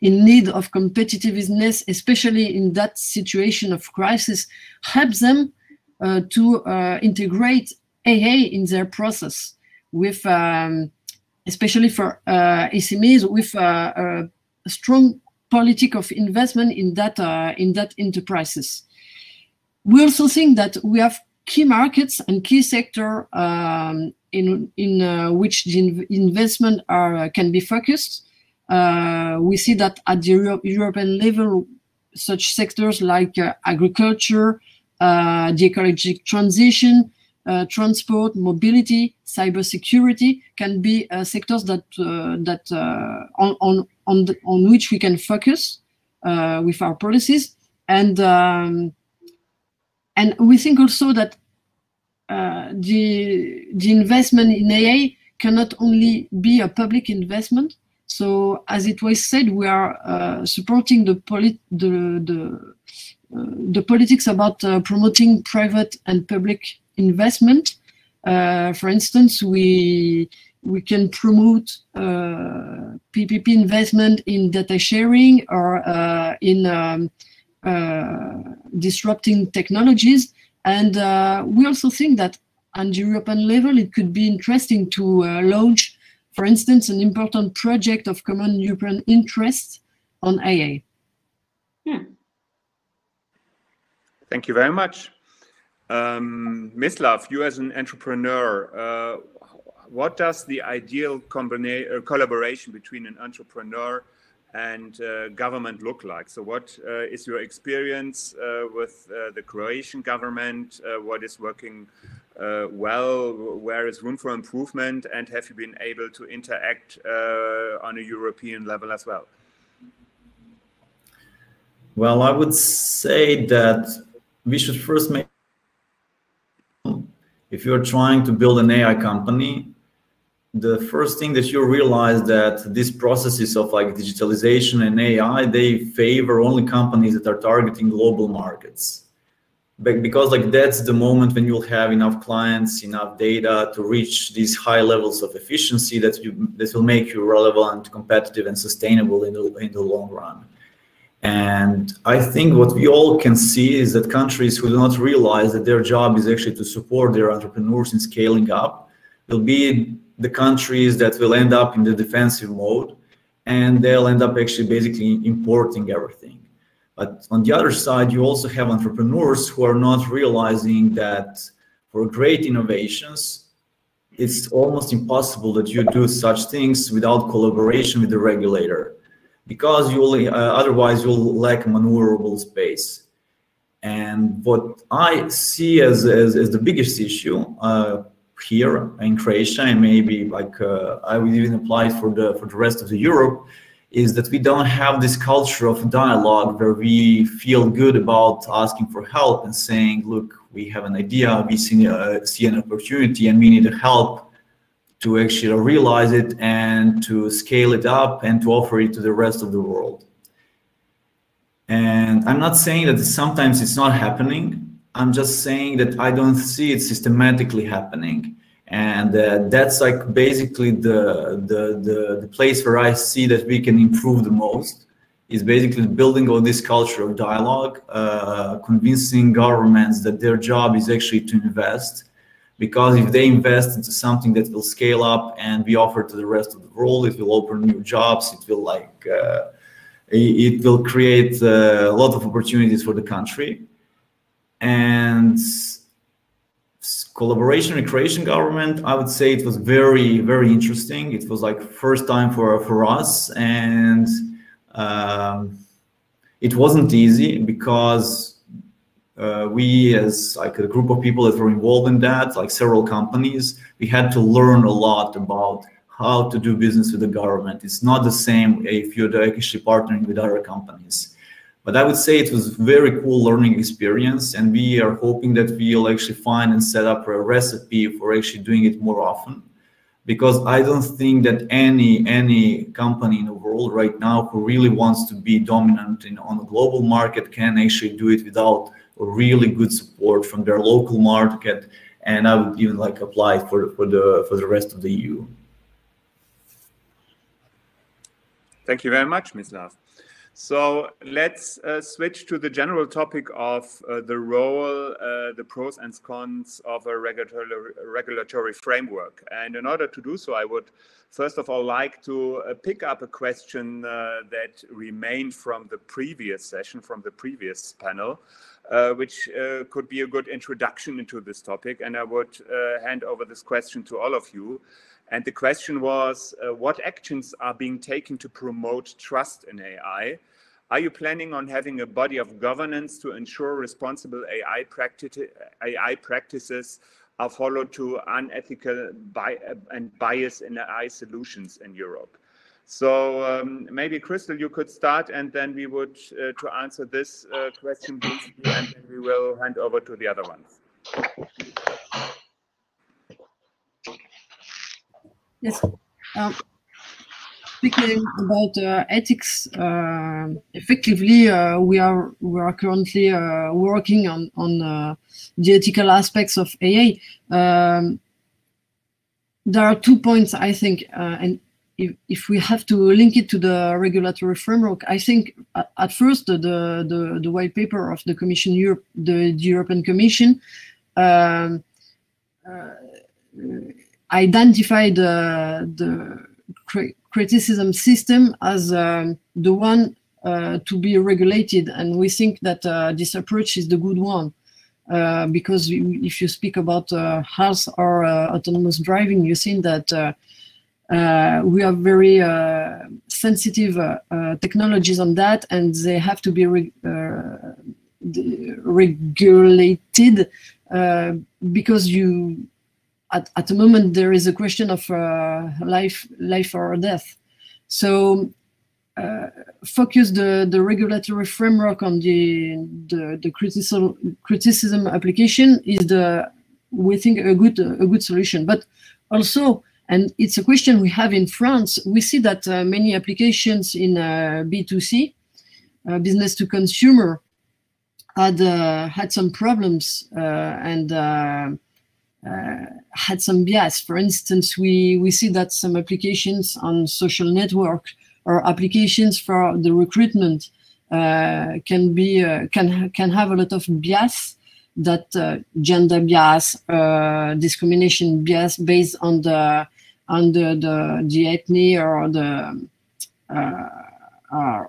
[SPEAKER 8] in need of competitiveness, especially in that situation of crisis, help them uh, to integrate AA in their process with um, especially for uh, SMEs with uh, a strong politic of investment in that uh, in that enterprises. We also think that we have key markets and key sector um, in in uh, which the investment are uh, can be focused. Uh, we see that at the Euro European level, such sectors like agriculture, the ecological transition, uh, transport, mobility, cybersecurity can be uh, sectors that uh, that uh, on on on, the, on which we can focus uh, with our policies, and um, and we think also that the the investment in AI cannot only be a public investment. So, as it was said, we are supporting the polit the the the politics about promoting private and public investment. Uh, for instance, we we can promote uh, PPP investment in data sharing or uh, in um, disrupting technologies. And we also think that on the European level, it could be interesting to launch, for instance, an important project of common European interest on AI.
[SPEAKER 6] Hmm. Thank you very much. Um, Mislav, you as an entrepreneur, uh, what does the ideal uh, collaboration between an entrepreneur and uh, government look like? So, what uh, is your experience uh, with uh, the Croatian government? what is working well? Where is room for improvement? And have you been able to interact on a European level as well?
[SPEAKER 9] Well, I would say that we should first make if you're trying to build an AI company, the first thing that you realize that these processes of like digitalization and AI, they favor only companies that are targeting global markets. Because like that's the moment when you'll have enough clients, enough data to reach these high levels of efficiency that you that will make you relevant, competitive, and sustainable in the in the long run. And I think what we all can see is that countries who do not realize that their job is actually to support their entrepreneurs in scaling up will be the countries that will end up in the defensive mode and they'll end up actually basically importing everything. But on the other side, you also have entrepreneurs who are not realizing that for great innovations, it's almost impossible that you do such things without collaboration with the regulator because you'll uh, otherwise you'll lack maneuverable space. And what I see as, as, as the biggest issue uh, here in Croatia, and maybe like uh, I would even apply for the for the rest of the Europe, is that we don't have this culture of dialogue where we feel good about asking for help and saying, look, we have an idea, we see, uh, see an opportunity, and we need to help to actually realize it and to scale it up and to offer it to the rest of the world. And I'm not saying that sometimes it's not happening. I'm just saying that I don't see it systematically happening. And uh, that's like basically the, the, the, the, place where I see that we can improve the most is basically building on this culture of dialogue, uh, convincing governments that their job is actually to invest because if they invest into something that will scale up and be offered to the rest of the world, it will open new jobs. It will like uh, it will create uh, a lot of opportunities for the country. And collaboration with Croatian government, I would say it was very very interesting. It was like first time for for us, and um, it wasn't easy because uh, we as like a group of people that were involved in that like several companies we had to learn a lot about how to do business with the government. It's not the same if you're actually partnering with other companies. But i would say it was very cool learning experience and we are hoping that we'll actually find and set up a recipe for actually doing it more often. Because i don't think that any any company in the world right now who really wants to be dominant in on a global market can actually do it without really good support from their local market, and I would even like apply for for the for the rest of the EU.
[SPEAKER 6] Thank you very much, Ms. Mislav. So let's uh, switch to the general topic of uh, the role, uh, the pros and cons of a regulatory, regulatory framework. And in order to do so, I would first of all like to uh, pick up a question uh, that remained from the previous session, from the previous panel, which uh, could be a good introduction into this topic. And I would uh, hand over this question to all of you. And the question was, uh, what actions are being taken to promote trust in AI? Are you planning on having a body of governance to ensure responsible AI, practi AI practices are followed to unethical bi and bias in AI solutions in Europe. So um, maybe Christel, you could start, and then we would uh, to answer this uh, question briefly, and then we will hand over to the other ones.
[SPEAKER 8] Yes. Um, speaking about uh, ethics, uh, effectively, uh, we are we are currently uh, working on on the ethical aspects of AI. Um, there are two points I think, and if, if we have to link it to the regulatory framework, I think at, at first the, the the white paper of the Commission Europe, the, the European Commission. Um, identified the criticism system as um, the one uh, to be regulated. And we think that uh, this approach is the good one. Uh, because if you speak about uh, health or uh, autonomous driving, you see that uh, Uh, we have very uh, sensitive uh, technologies on that, and they have to be re regulated because you at, at the moment there is a question of uh, life life or death. So uh, focus the the regulatory framework on the the, the criticism criticism application is the we think a good a good solution. But also and it's a question we have in France we see that uh, many applications in uh, b2c uh, business to consumer had uh, had some problems and uh, had some bias. For instance, we, we see that some applications on social network or applications for the recruitment uh, can be uh, can can have a lot of bias that uh, gender bias, uh, discrimination bias based on the on the the, ethnic or the uh,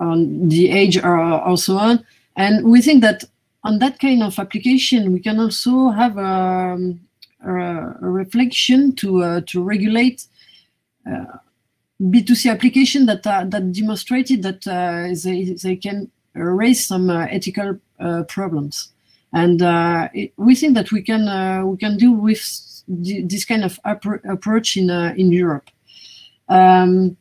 [SPEAKER 8] on the age or, or so on. And we think that on that kind of application, we can also have um, a, a, reflection to uh, to regulate uh, B2C application that uh, that demonstrated that uh, they they can raise some uh, ethical uh, problems, and it, we think that we can we can do with this kind of approach in in Europe. Um,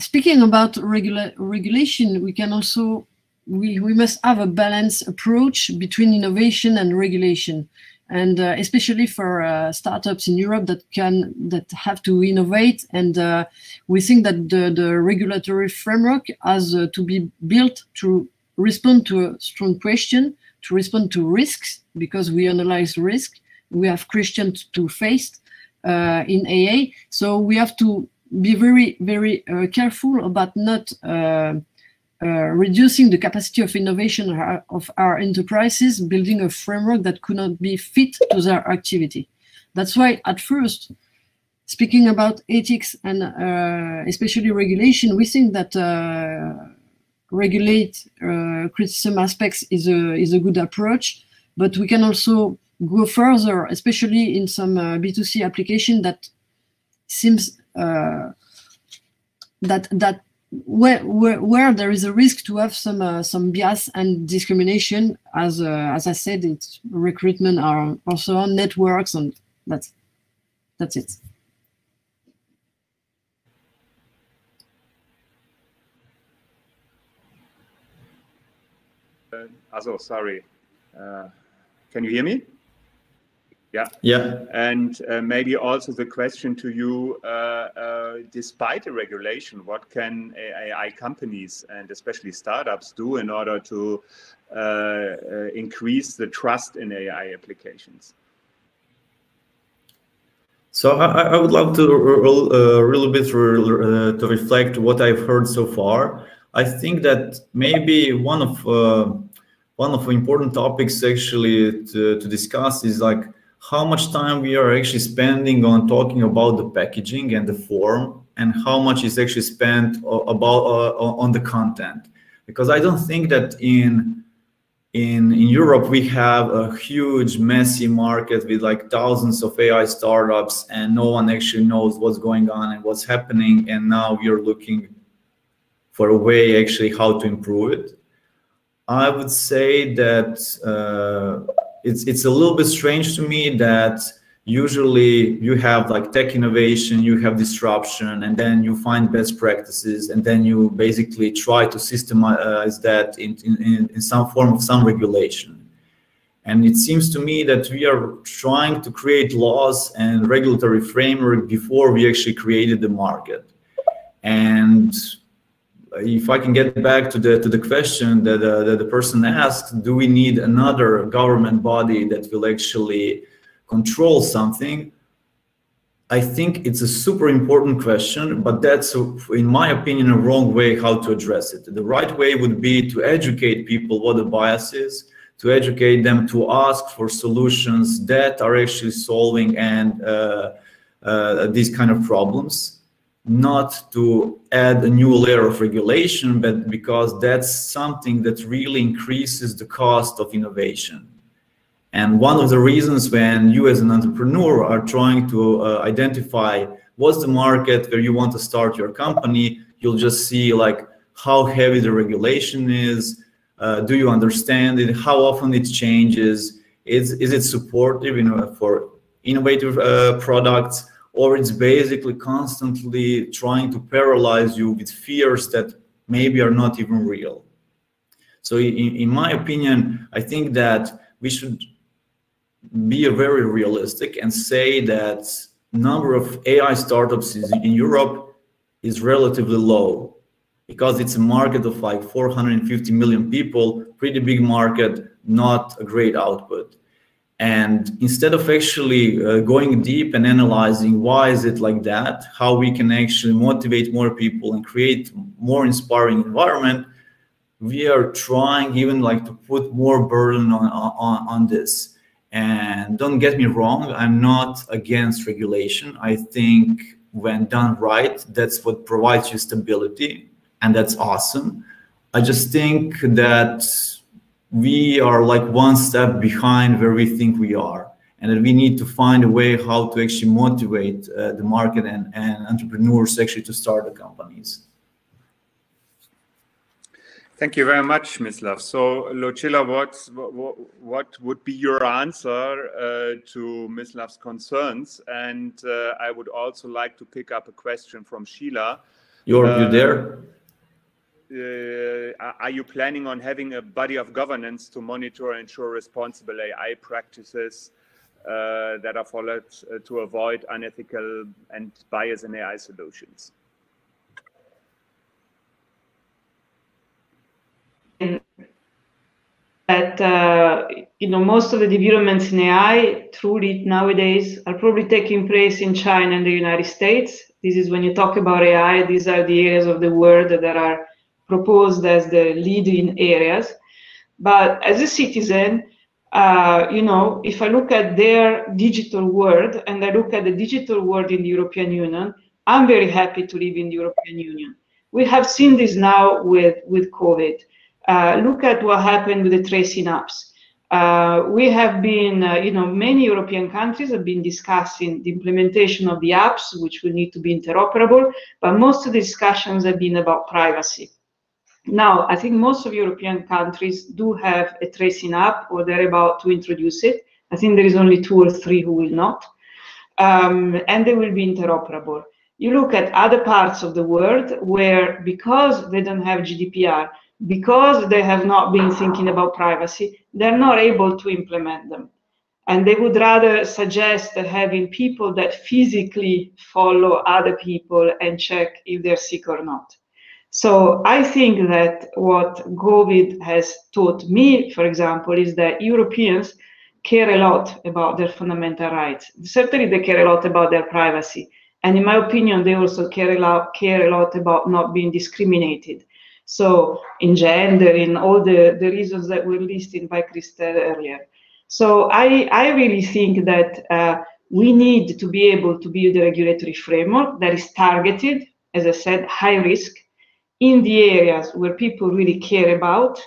[SPEAKER 8] speaking about regula regulation, we can also we, we must have a balanced approach between innovation and regulation and uh, especially for uh, startups in Europe that can that have to innovate and uh, we think that the, the regulatory framework has uh, to be built to respond to a strong question to respond to risks because we analyze risk we have questions to face uh, in AA so we have to be very very uh, careful about not uh, reducing the capacity of innovation of our enterprises, building a framework that could not be fit to their activity. That's why at first, speaking about ethics and uh, especially regulation, we think that uh, regulate uh, criticism aspects is a, is a good approach, but we can also go further, especially in some B2C application that seems that that where, where, where there is a risk to have some uh, some bias and discrimination, as uh, as I said, it's recruitment are also on networks, and that's that's it.
[SPEAKER 6] Also, sorry. Uh, can you hear me? Yeah.
[SPEAKER 9] Yeah.
[SPEAKER 6] And uh, maybe also the question to you, uh, uh, despite the regulation, what can AI companies and especially startups do in order to uh, uh, increase the trust in AI applications?
[SPEAKER 9] So I, I would love to a little bit uh, to reflect what I've heard so far. I think that maybe one of one of the important topics actually to, to discuss is like how much time we are actually spending on talking about the packaging and the form and how much is actually spent about uh, on the content. Because i don't think that in in in europe we have a huge messy market with like thousands of ai startups and no one actually knows what's going on and what's happening and now we are looking for a way actually how to improve it i would say that uh, it's it's a little bit strange to me that usually you have like tech innovation, you have disruption, and then you find best practices, and then you basically try to systemize that in, in, in some form of some regulation. And it seems to me that we are trying to create laws and regulatory framework before we actually created the market. And if I can get back to the to the question that, uh, that the person asked, do we need another government body that will actually control something? I think it's a super important question, but that's, in my opinion, a wrong way how to address it. The right way would be to educate people what the bias is, to educate them to ask for solutions that are actually solving and uh, uh, these kind of problems not to add a new layer of regulation, but because that's something that really increases the cost of innovation. And one of the reasons when you as an entrepreneur are trying to uh, identify what's the market where you want to start your company, you'll just see like how heavy the regulation is, uh, do you understand it, how often it changes, is, is it supportive you know, for innovative uh, products, or it's basically constantly trying to paralyze you with fears that maybe are not even real. So in, in my opinion, I think that we should be very realistic and say that number of AI startups in Europe is relatively low because it's a market of like 450 million people, pretty big market, not a great output. And instead of actually uh, going deep and analyzing why is it like that, how we can actually motivate more people and create more inspiring environment, we are trying even like to put more burden on, on, on this. And don't get me wrong, I'm not against regulation. I think when done right, that's what provides you stability, and that's awesome. I just think that we are like one step behind where we think we are and that we need to find a way how to actually motivate uh, the market and, and entrepreneurs actually to start the companies.
[SPEAKER 6] Thank you very much, Mislav. So, Lucilla, what, what, what would be your answer uh, to Mislav's concerns? And uh, I would also like to pick up a question from Sheila.
[SPEAKER 9] You're, you uh, there?
[SPEAKER 6] Uh, are you planning on having a body of governance to monitor and ensure responsible AI practices uh, that are followed uh, to avoid unethical and bias in AI solutions?
[SPEAKER 7] That uh, you know most of the developments in AI truly nowadays are probably taking place in China and the United States. This is when you talk about AI; these are the areas of the world that are proposed as the leading areas. But as a citizen, uh, you know, if I look at their digital world and I look at the digital world in the European Union, I'm very happy to live in the European Union. We have seen this now with, with COVID. Uh, look at what happened with the tracing apps. Uh, we have been, uh, you know, many European countries have been discussing the implementation of the apps, which will need to be interoperable, but most of the discussions have been about privacy. Now, I think most of European countries do have a tracing app or they're about to introduce it. I think there is only two or three who will not. Um, and they will be interoperable. You look at other parts of the world where, because they don't have GDPR, because they have not been thinking about privacy, they're not able to implement them. And they would rather suggest having people that physically follow other people and check if they're sick or not. So I think that what COVID has taught me, for example, is that Europeans care a lot about their fundamental rights. Certainly, they care a lot about their privacy. And in my opinion, they also care a lot, care a lot about not being discriminated. So in gender, in all the, the reasons that were listed by Christel earlier. So I, I really think that uh, we need to be able to build a regulatory framework that is targeted, as I said, high risk, in the areas where people really care about.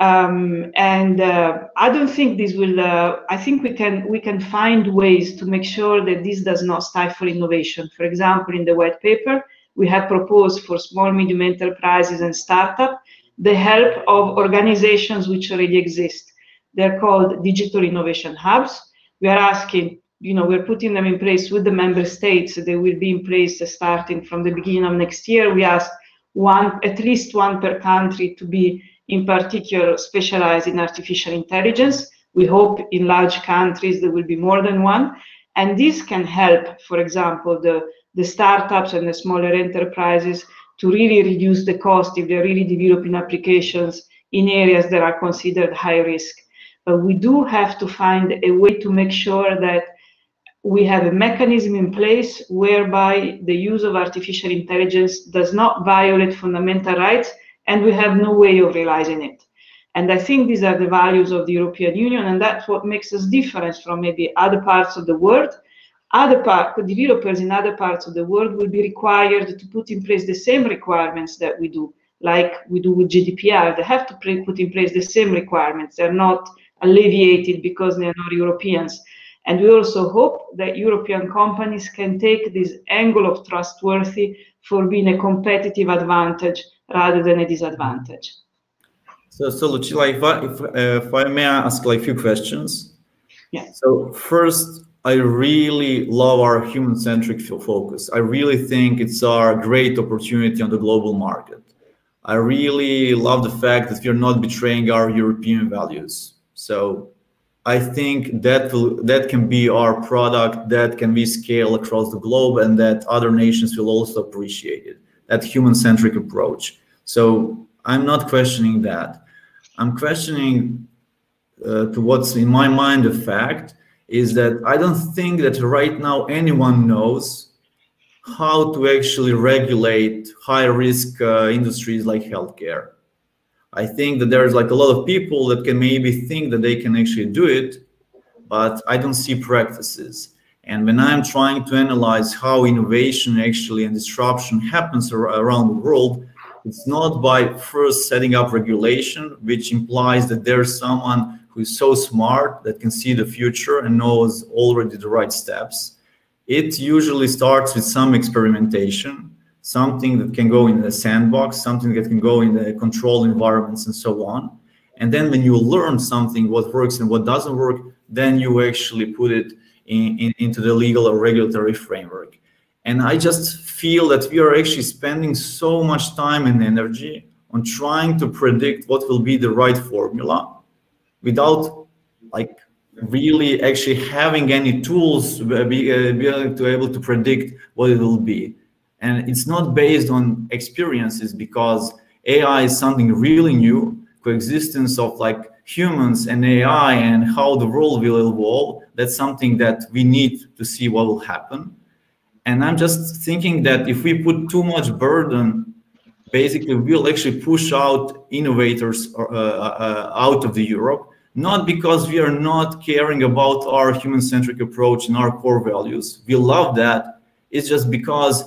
[SPEAKER 7] Um, and uh, I don't think this will. Uh, I think we can we can find ways to make sure that this does not stifle innovation. For example, in the white paper, we have proposed for small medium enterprises and startup the help of organizations which already exist. They're called digital innovation hubs. We are asking, you know, we're putting them in place with the member states. They will be in place starting from the beginning of next year. We ask one, at least one per country to be in particular specialized in artificial intelligence. We hope in large countries there will be more than one. And this can help, for example, the, the startups and the smaller enterprises to really reduce the cost if they're really developing applications in areas that are considered high risk. But we do have to find a way to make sure that we have a mechanism in place whereby the use of artificial intelligence does not violate fundamental rights and we have no way of realizing it. And I think these are the values of the European Union, and that's what makes us different from maybe other parts of the world. Other part, developers in other parts of the world will be required to put in place the same requirements that we do, like we do with GDPR. They have to put in place the same requirements. They're not alleviated because they're not Europeans. And we also hope that European companies can take this angle of trustworthy for being a competitive advantage rather than a disadvantage.
[SPEAKER 9] So, so Lucilla, if I, if, uh, if I may ask like a few questions.
[SPEAKER 7] Yeah.
[SPEAKER 9] So first, I really love our human-centric focus. I really think it's our great opportunity on the global market. I really love the fact that we are not betraying our European values. So I think that will, that can be our product that can be scaled across the globe and that other nations will also appreciate it. That human-centric approach. So I'm not questioning that. I'm questioning uh, to what's in my mind a fact is that I don't think that right now anyone knows how to actually regulate high risk uh, industries like healthcare. I think that there's like a lot of people that can maybe think that they can actually do it, but I don't see practices. And when I'm trying to analyze how innovation actually and disruption happens around the world, it's not by first setting up regulation, which implies that there's someone who is so smart that can see the future and knows already the right steps. It usually starts with some experimentation, something that can go in a sandbox, something that can go in the controlled environments and so on. And then when you learn something, what works and what doesn't work, then you actually put it in, in, into the legal or regulatory framework. And I just feel that we are actually spending so much time and energy on trying to predict what will be the right formula without like really actually having any tools to be, uh, be to able to predict what it will be. And it's not based on experiences because AI is something really new, coexistence of like humans and AI and how the world will evolve. That's something that we need to see what will happen. And I'm just thinking that if we put too much burden, basically we'll actually push out innovators uh, uh, out of the Europe, not because we are not caring about our human-centric approach and our core values. We love that. It's just because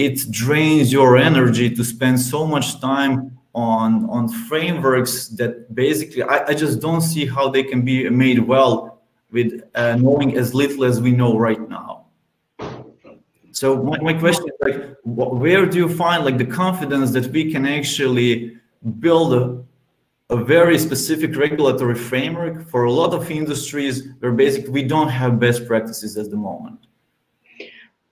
[SPEAKER 9] it drains your energy to spend so much time on on frameworks that basically I, I just don't see how they can be made well with uh, knowing as little as we know right now. So my, my question is like, where do you find like the confidence that we can actually build a, a very specific regulatory framework for a lot of industries where basically we don't have best practices at the moment?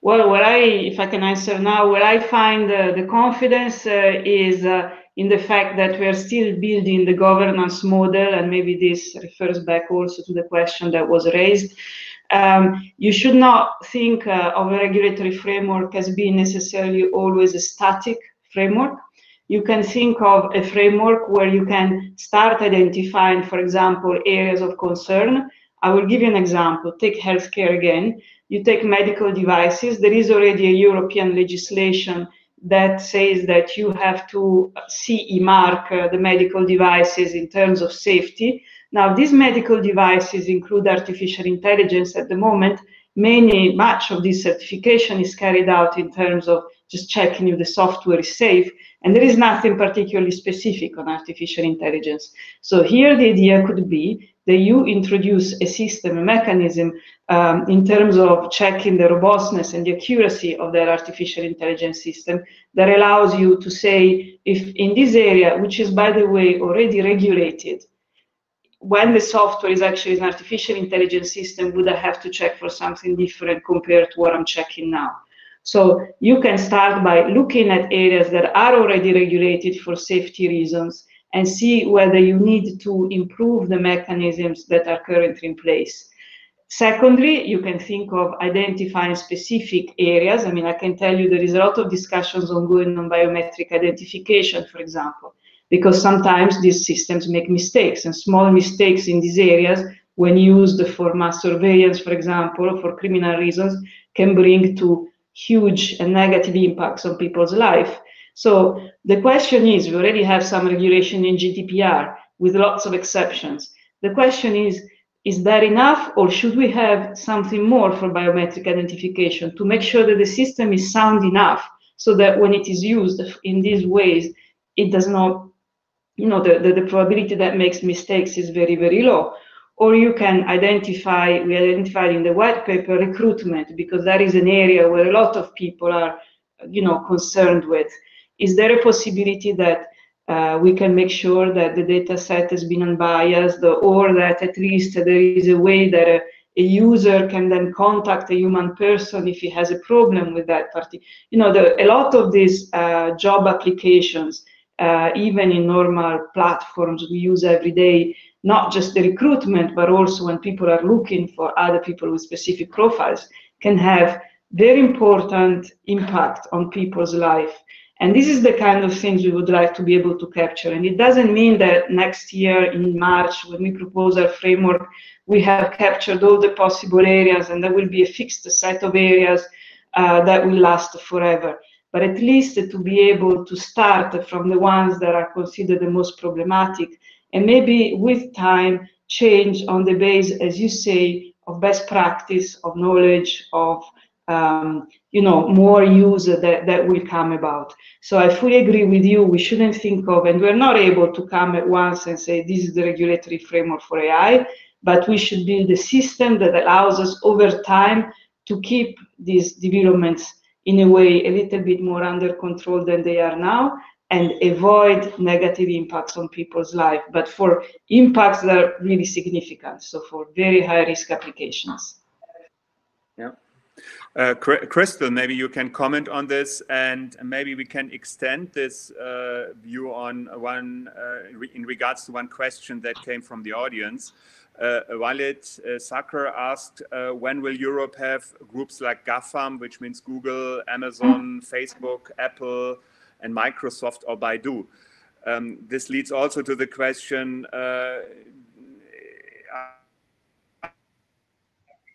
[SPEAKER 7] Well, what I, if I can answer now, where I find uh, the confidence uh, is uh, in the fact that we are still building the governance model, and maybe this refers back also to the question that was raised. Um, you should not think uh, of a regulatory framework as being necessarily always a static framework. You can think of a framework where you can start identifying, for example, areas of concern. I will give you an example. Take healthcare again. You take medical devices. There is already a European legislation that says that you have to CE mark uh, the medical devices in terms of safety. Now, these medical devices include artificial intelligence at the moment. Many, much of this certification is carried out in terms of just checking if the software is safe. And there is nothing particularly specific on artificial intelligence. So here the idea could be that you introduce a system, a mechanism um, in terms of checking the robustness and the accuracy of that artificial intelligence system that allows you to say if in this area, which is by the way already regulated, when the software is actually an artificial intelligence system, would I have to check for something different compared to what I'm checking now? So you can start by looking at areas that are already regulated for safety reasons and see whether you need to improve the mechanisms that are currently in place. Secondly, you can think of identifying specific areas. I mean, I can tell you there is a lot of discussions ongoing on biometric identification, for example, because sometimes these systems make mistakes and small mistakes in these areas when used for mass surveillance, for example, or for criminal reasons, can bring to huge and negative impacts on people's life. So the question is, we already have some regulation in GDPR with lots of exceptions. The question is, is that enough or should we have something more for biometric identification to make sure that the system is sound enough so that when it is used in these ways, it does not, you know, the, the, the probability that makes mistakes is very, very low or you can identify, we identified in the white paper recruitment, because that is an area where a lot of people are, you know, concerned with. Is there a possibility that uh, we can make sure that the data set has been unbiased or that at least there is a way that a, a user can then contact a human person if he has a problem with that party. You know, the, a lot of these uh, job applications, uh, even in normal platforms we use every day, not just the recruitment, but also when people are looking for other people with specific profiles, can have very important impact on people's life. And this is the kind of things we would like to be able to capture. And it doesn't mean that next year in March, when we propose our framework, we have captured all the possible areas and there will be a fixed set of areas uh, that will last forever. But at least to be able to start from the ones that are considered the most problematic and maybe with time change on the base, as you say, of best practice, of knowledge, of um, you know more use that, that will come about. So I fully agree with you. We shouldn't think of, and we're not able to come at once and say this is the regulatory framework for AI, but we should build a system that allows us over time to keep these developments in a way a little bit more under control than they are now and avoid negative impacts on people's life, but for impacts that are really significant, so for very high risk applications.
[SPEAKER 6] Yeah. Uh, Christel, maybe you can comment on this, and maybe we can extend this uh, view on one uh, in regards to one question that came from the audience. Uh, Walid uh, asked, uh, when will Europe have groups like GAFAM, which means Google, Amazon, Facebook, Apple, and Microsoft or Baidu. Um, this leads also to the question, uh,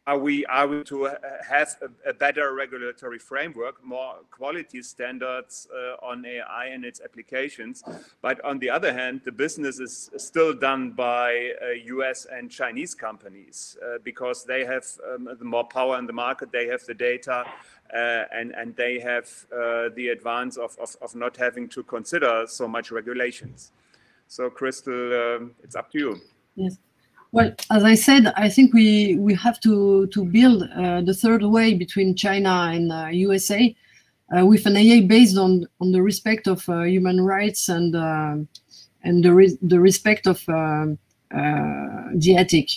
[SPEAKER 6] are we are we to have a, a better regulatory framework, more quality standards uh, on AI and its applications? But on the other hand, the business is still done by uh, U.S. and Chinese companies uh, because they have um, the more power in the market, they have the data, uh, and, and they have uh, the advance of, of, of, not having to consider so much regulations. So, Christel, um, it's up to you.
[SPEAKER 8] Yes. Well, as I said, I think we, we have to, to build uh, the third way between China and uh, USA uh, with an AI based on, on the respect of uh, human rights and, and the, re the respect of the ethic.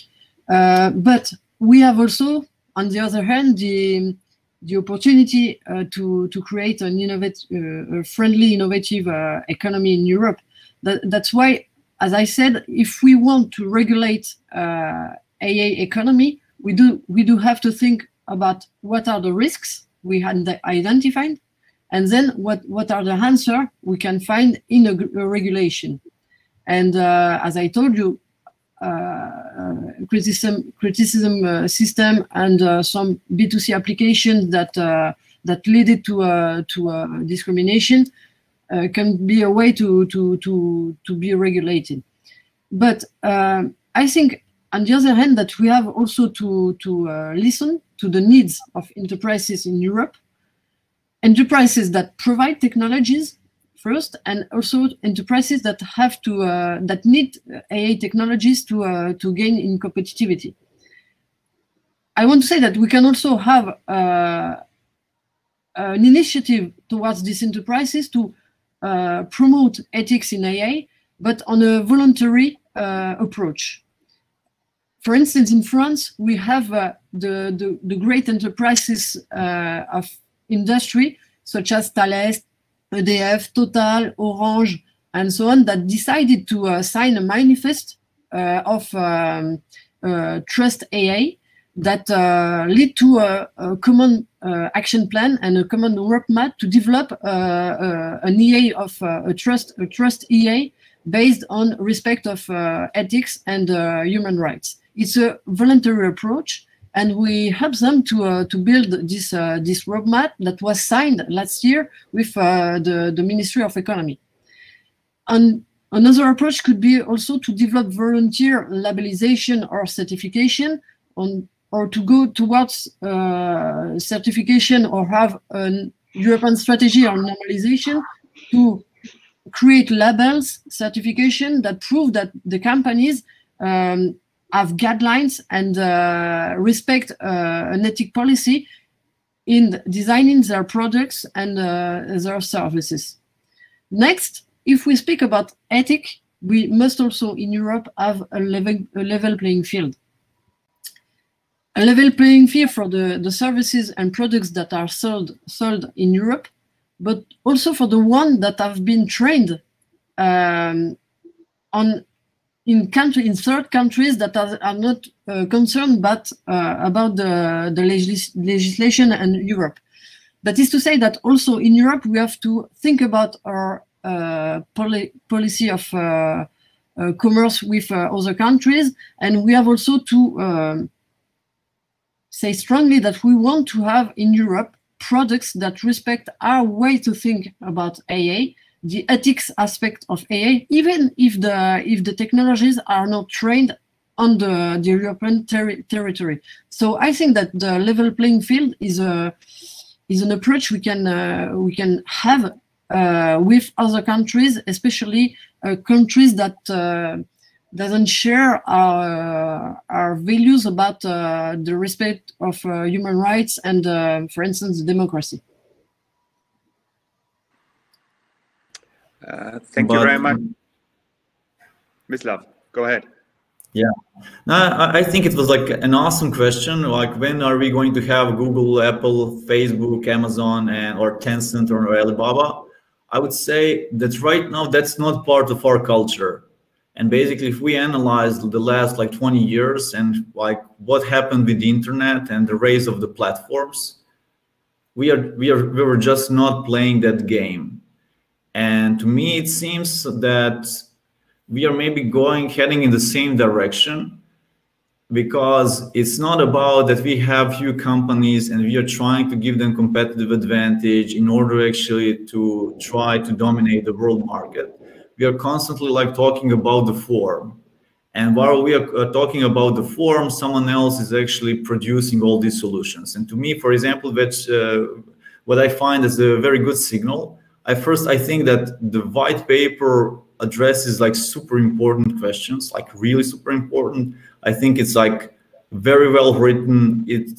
[SPEAKER 8] but we have also, on the other hand, the, the opportunity uh, to to create an innovative, uh, friendly, innovative uh, economy in Europe. That, that's why, as I said, if we want to regulate AA economy, we do we do have to think about what are the risks we had identified, and then what what are the answer we can find in a, a regulation. And uh, as I told you, uh, Uh, uh, criticism criticism uh, system and uh, some B2C applications that uh, that lead to to discrimination can be a way to to to to be regulated. But um, I think on the other hand that we have also to to uh, listen to the needs of enterprises in Europe, enterprises that provide technologies first, and also enterprises that have to uh, that need AI technologies to uh, to gain in competitivity. I want to say that we can also have uh, an initiative towards these enterprises to uh, promote ethics in AI, but on a voluntary uh, approach. for instance, in France, we have uh, the, the, the great enterprises of industry, such as Thales, EDF, Total, Orange, and so on, that decided to uh, sign a manifest uh, of um, uh, Trust AI that uh, lead to a, a common action plan and a common roadmap to develop an EA of a trust a trust EA based on respect of ethics and human rights. It's a voluntary approach and we help them to uh, to build this uh, this roadmap that was signed last year with uh, the the Ministry of Economy. And another approach could be also to develop volunteer labelization or certification on or to go towards uh, certification or have a European strategy on normalization to create labels, certification that prove that the companies um, have guidelines and uh, respect uh, an ethic policy in designing their products and uh, their services. Next, if we speak about ethic, we must also in Europe have a level, a level playing field. A level playing field for the, the services and products that are sold, sold in Europe, but also for the ones that have been trained um, on in country in third countries that are, are not uh, concerned but uh, about the, the legis legislation and Europe. That is to say that also in Europe we have to think about our uh, poli policy of uh, uh, commerce with uh, other countries and we have also to um, say strongly that we want to have in Europe products that respect our way to think about AA the ethics aspect of AI, even if the if the technologies are not trained on the, the European ter territory. So I think that the level playing field is a is an approach we can uh, we can have uh, with other countries, especially uh, countries that uh, doesn't share our our values about uh, the respect of uh, human rights and, for instance, democracy.
[SPEAKER 6] Uh, thank but, you very much. Mislav, go ahead.
[SPEAKER 9] Yeah, no, I think it was like an awesome question. Like, when are we going to have Google, Apple, Facebook, Amazon, and or Tencent or Alibaba? I would say that right now that's not part of our culture. And basically, if we analyze the last like 20 years and like what happened with the internet and the rise of the platforms, we are we are we were just not playing that game. And to me, it seems that we are maybe going heading in the same direction because it's not about that we have few companies and we are trying to give them competitive advantage in order actually to try to dominate the world market. We are constantly like talking about the form. And while we are uh, talking about the form, someone else is actually producing all these solutions. And to me, for example, that's uh, what I find is a very good signal I first I think that the white paper addresses like super important questions, like really super important. I think it's like very well written. It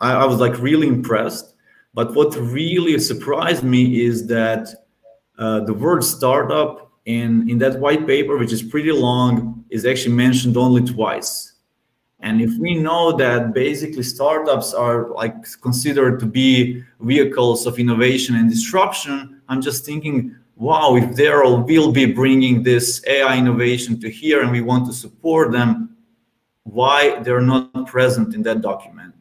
[SPEAKER 9] I, I was like really impressed. But what really surprised me is that uh, the word startup in in that white paper, which is pretty long, is actually mentioned only twice. And if we know that basically startups are like considered to be vehicles of innovation and disruption, I'm just thinking, wow, if they will be bringing this AI innovation to here and we want to support them, why they're not present in that document?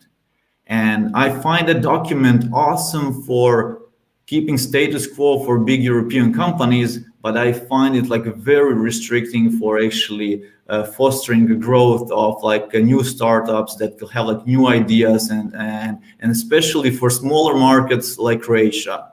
[SPEAKER 9] And I find that document awesome for keeping status quo for big European companies, but I find it like very restricting for actually uh, fostering the growth of like uh, new startups that have like new ideas and and and especially for smaller markets like Croatia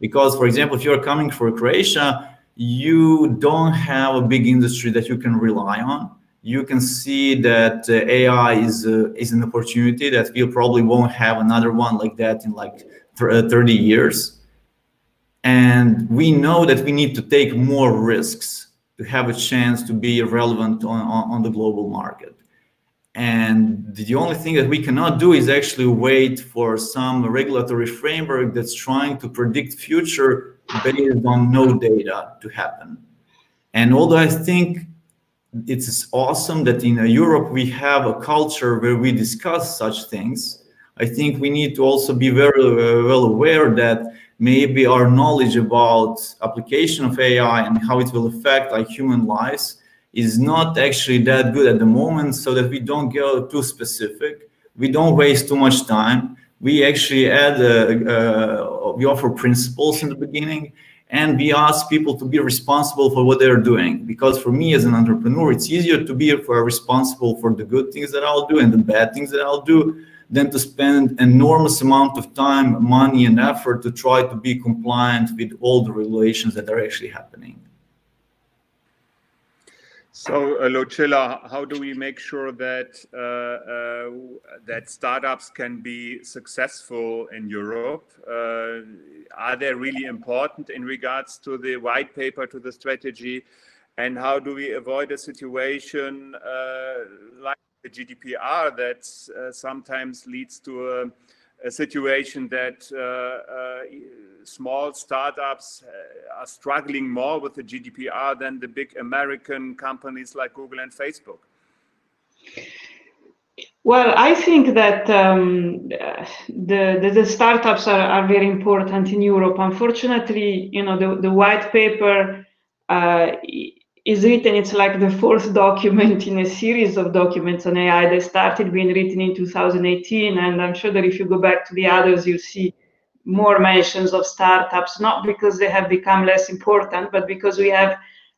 [SPEAKER 9] because for example if you're coming for croatia you don't have a big industry that you can rely on. You can see that uh, ai is uh, is an opportunity that we probably won't have another one like that in like uh, 30 years. And we know that we need to take more risks to have a chance to be relevant on, on, on the global market and the only thing that we cannot do is actually wait for some regulatory framework that's trying to predict future based on no data to happen. And although I think it's awesome that in Europe we have a culture where we discuss such things. I think we need to also be very well aware that maybe our knowledge about application of AI and how it will affect like human lives is not actually that good at the moment so that we don't go too specific. We don't waste too much time. We actually add uh, uh, we offer principles in the beginning and we ask people to be responsible for what they're doing. Because for me as an entrepreneur it's easier to be responsible for the good things that i'll do and the bad things that i'll do than to spend enormous amount of time money and effort to try to be compliant with all the regulations that are actually happening
[SPEAKER 6] so, uh, Lucilla, how do we make sure that uh, uh, that startups can be successful in Europe? Uh, are they really important in regards to the white paper, to the strategy? And how do we avoid a situation uh, like the GDPR that uh, sometimes leads to a a situation that uh, uh, small startups uh, are struggling more with the GDPR than the big American companies like Google and Facebook?
[SPEAKER 7] Well, I think that um, the, the, the startups are, are very important in Europe. Unfortunately, you know, the, the white paper uh, is written, it's like the fourth document in a series of documents on AI that started being written in 2018. And I'm sure that if you go back to the others, you see more mentions of startups, not because they have become less important, but because we have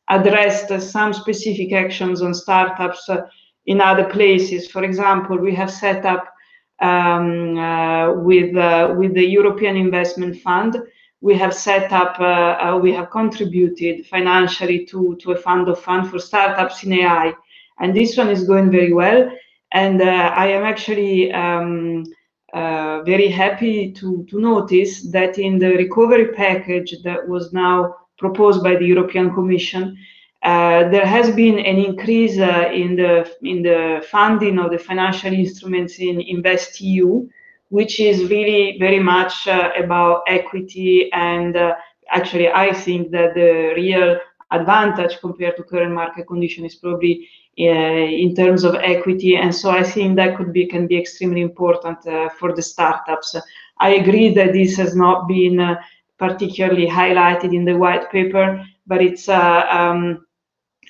[SPEAKER 7] addressed uh, some specific actions on startups uh, in other places. For example, we have set up um, uh, with, uh, with the European Investment Fund we have set up, uh, uh, we have contributed financially to, to a fund of fund for startups in AI. And this one is going very well. And uh, I am actually um, uh, very happy to, to notice that in the recovery package that was now proposed by the European Commission, uh, there has been an increase uh, in the in the funding of the financial instruments in InvestEU, which is really very much uh, about equity. And uh, actually, I think that the real advantage compared to current market condition is probably uh, in terms of equity. And so I think that could be can be extremely important uh, for the startups. I agree that this has not been uh, particularly highlighted in the white paper, but it's uh, um,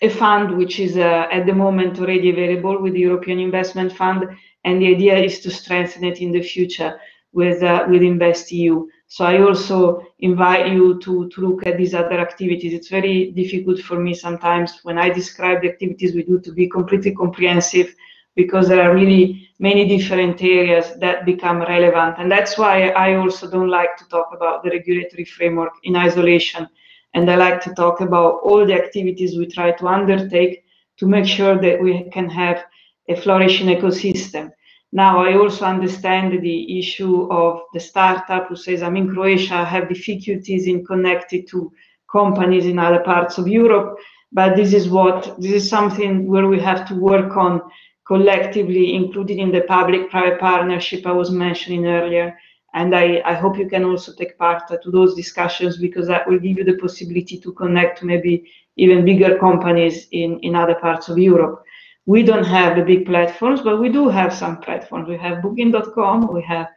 [SPEAKER 7] a fund which is at the moment already available with the European Investment Fund and the idea is to strengthen it in the future with uh, with InvestEU. So I also invite you to, to look at these other activities. It's very difficult for me sometimes when I describe the activities we do to be completely comprehensive because there are really many different areas that become relevant. And that's why I also don't like to talk about the regulatory framework in isolation. And I like to talk about all the activities we try to undertake to make sure that we can have a flourishing ecosystem. Now, I also understand the issue of the startup who says, I'm in Croatia, I have difficulties in connecting to companies in other parts of Europe. But this is what, this is something where we have to work on collectively, including in the public-private partnership I was mentioning earlier. And I, I hope you can also take part to those discussions because that will give you the possibility to connect to maybe even bigger companies in, in other parts of Europe we don't have the big platforms, but we do have some platforms. We have Booking.com, we have,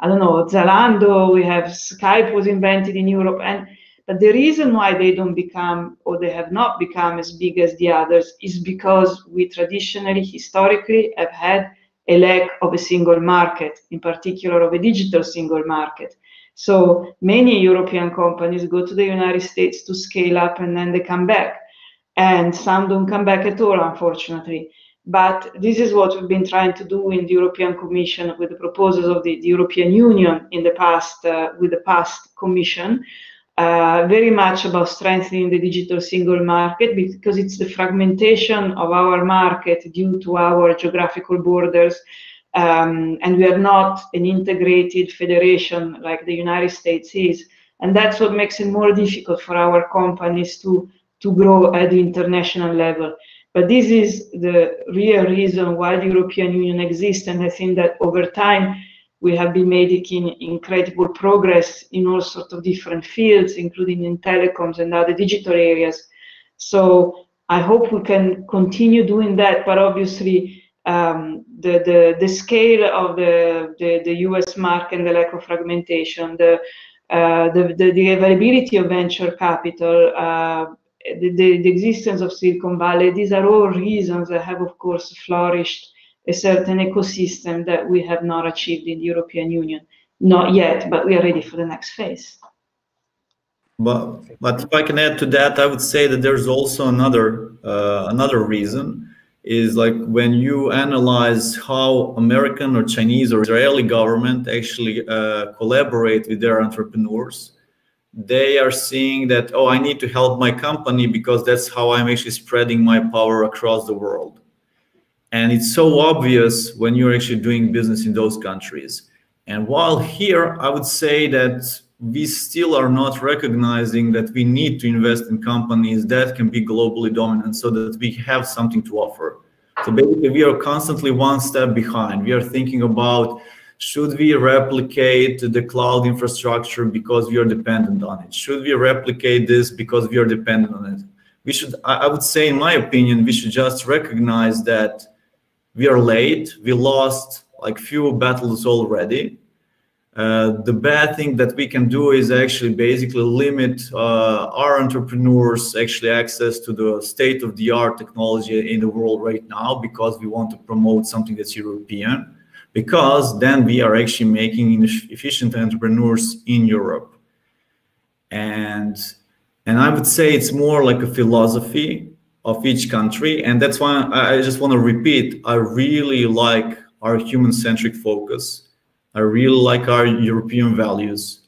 [SPEAKER 7] I don't know, Zalando, we have Skype was invented in Europe. And but the reason why they don't become or they have not become as big as the others is because we traditionally, historically, have had a lack of a single market, in particular of a digital single market. So many European companies go to the United States to scale up and then they come back. And some don't come back at all, unfortunately. But this is what we've been trying to do in the European Commission with the proposals of the, the European Union in the past, uh, with the past Commission, uh, very much about strengthening the digital single market because it's the fragmentation of our market due to our geographical borders. Um, and we are not an integrated federation like the United States is. And that's what makes it more difficult for our companies to, to grow at the international level. But this is the real reason why the European Union exists. And I think that over time, we have been making incredible progress in all sorts of different fields, including in telecoms and other digital areas. So I hope we can continue doing that, but obviously um, the, the, the scale of the, the, the US market and the lack of fragmentation, the, uh, the, the, the, availability of venture capital, uh, the, the, the, existence of Silicon Valley, these are all reasons that have, of course, flourished a certain ecosystem that we have not achieved in the European Union. Not yet, but we are ready for the next phase.
[SPEAKER 9] But, but if I can add to that, I would say that there's also another uh, another reason is like when you analyze how American or Chinese or Israeli government actually uh, collaborate with their entrepreneurs, they are seeing that oh, I need to help my company because that's how I'm actually spreading my power across the world, and it's so obvious when you're actually doing business in those countries. And while here, I would say that we still are not recognizing that we need to invest in companies that can be globally dominant so that we have something to offer. So basically, we are constantly one step behind. We are thinking about should we replicate the cloud infrastructure because we are dependent on it? Should we replicate this because we are dependent on it? We should, I would say, in my opinion, we should just recognize that we are late. We lost like few battles already uh, the bad thing that we can do is actually basically limit uh, our entrepreneurs actually access to the state of the art technology in the world right now because we want to promote something that's European because then we are actually making efficient entrepreneurs in Europe and and I would say it's more like a philosophy of each country and that's why I just want to repeat I really like our human centric focus I really like our European values.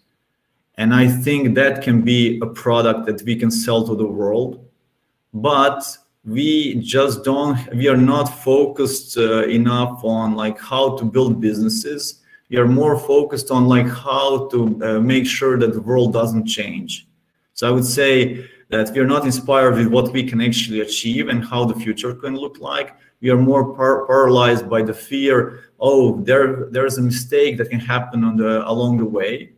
[SPEAKER 9] And I think that can be a product that we can sell to the world. But we just don't, we are not focused uh, enough on like how to build businesses. We are more focused on like how to uh, make sure that the world doesn't change. So I would say that we are not inspired with what we can actually achieve and how the future can look like we are more par paralyzed by the fear oh there there's a mistake that can happen on the along the way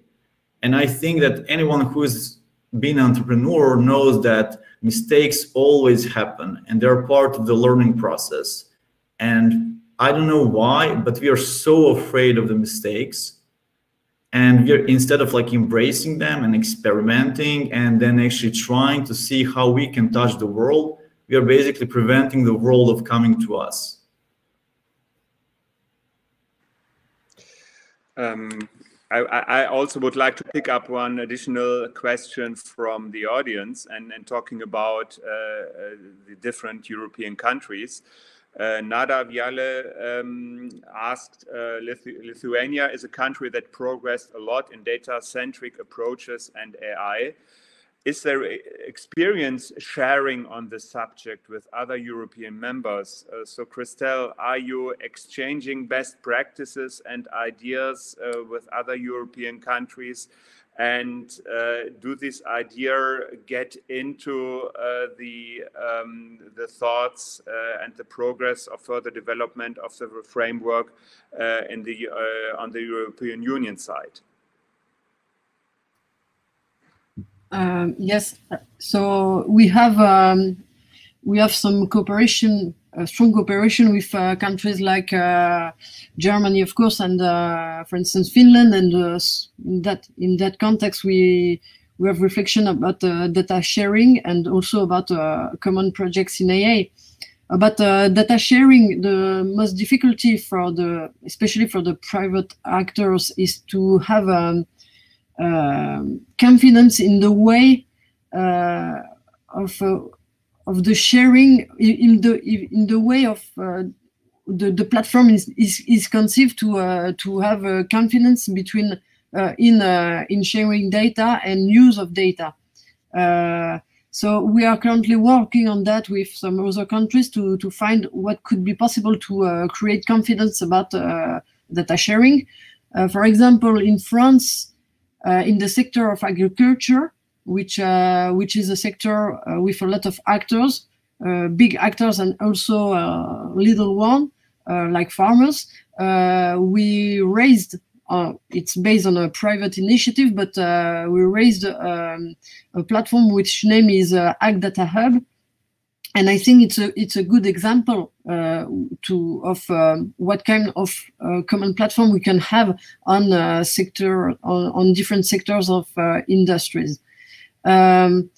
[SPEAKER 9] and i think that anyone who's been an entrepreneur knows that mistakes always happen and they're part of the learning process and i don't know why but we are so afraid of the mistakes and we're instead of like embracing them and experimenting and then actually trying to see how we can touch the world we are basically preventing the world of coming to us.
[SPEAKER 6] Um, I, I, also would like to pick up one additional question from the audience and, and talking about uh, uh, the different European countries. Uh, Nada Viale um, asked, uh, Lithu Lithuania is a country that progressed a lot in data-centric approaches and AI is there experience sharing on the subject with other European members? Uh, so, Christel, are you exchanging best practices and ideas uh, with other European countries? And uh, do this idea get into uh, the um, the thoughts uh, and the progress of further development of the framework uh, in the on the European Union side?
[SPEAKER 8] Um, yes, so we have um, we have some cooperation, uh, strong cooperation with uh, countries like uh, Germany, of course, and uh, for instance Finland. And uh, that in that context, we we have reflection about uh, data sharing and also about common projects in AA. About data sharing, the most difficulty for the, especially for the private actors, is to have um, confidence in the way uh, of uh, of the sharing in the in the way of uh, the the platform is is, is conceived to to have confidence between in in sharing data and use of data. So we are currently working on that with some other countries to, to find what could be possible to uh, create confidence about uh, data sharing. Uh, for example, in France, uh, in the sector of agriculture, which uh, which is a sector uh, with a lot of actors, big actors and also little one, like farmers. we raised uh, it's based on a private initiative, but uh, we raised um, a platform which name is uh, Ag Data Hub, and I think it's a it's a good example uh, to of um, what kind of uh, common platform we can have on uh, sector on, on different sectors of uh, industries. Um,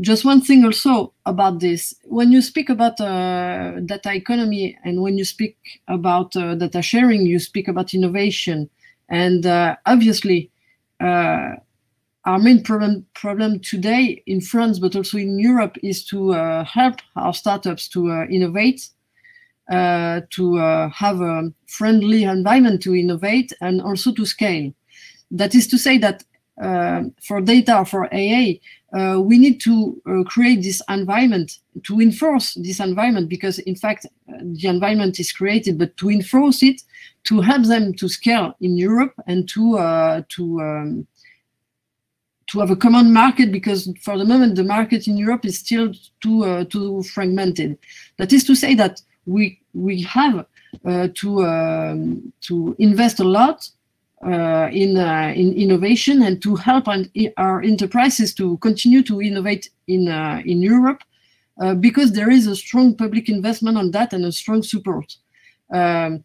[SPEAKER 8] just one thing also about this: when you speak about uh, data economy and when you speak about uh, data sharing, you speak about innovation, and obviously our main problem problem today in France, but also in Europe, is to uh, help our startups to uh, innovate, uh, to uh, have a friendly environment to innovate, and also to scale. That is to say that uh, for data for AI, uh, we need to create this environment to enforce this environment because, in fact, the environment is created, but to enforce it, to help them to scale in Europe and to to um, to have a common market because for the moment the market in Europe is still too uh, too fragmented. That is to say that we we have uh, to um, to invest a lot uh, in uh, in innovation and to help our enterprises to continue to innovate in uh, in Europe uh, because there is a strong public investment on that and a strong support. Um,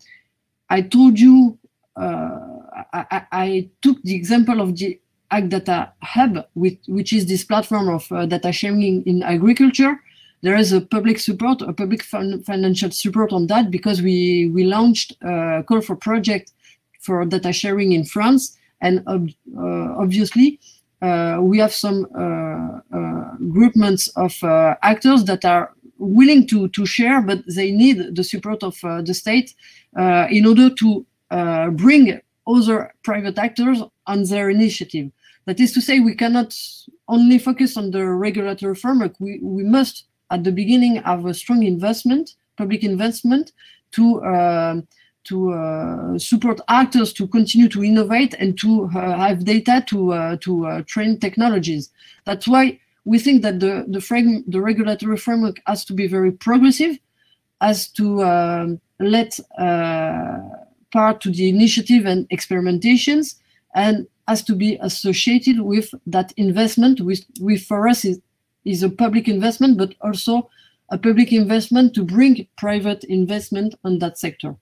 [SPEAKER 8] I told you I, I, took the example of the Ag Data Hub, which, which is this platform of uh, data sharing in agriculture. There is a public support, a public fin financial support on that because we, we launched a call for project for data sharing in France. And uh, obviously, uh, we have some uh, uh, groupments of uh, actors that are willing to, to share, but they need the support of the state in order to bring other private actors on their initiative. That is to say, we cannot only focus on the regulatory framework. We, we must, at the beginning, have a strong investment, public investment, to uh, to uh, support actors to continue to innovate and to uh, have data to uh, to uh, train technologies. That's why we think that the the frame the regulatory framework has to be very progressive, has to um, let uh, part to the initiative and experimentations, and has to be associated with that investment, which, which for us is, is a public investment, but also a public investment to bring private investment on that sector.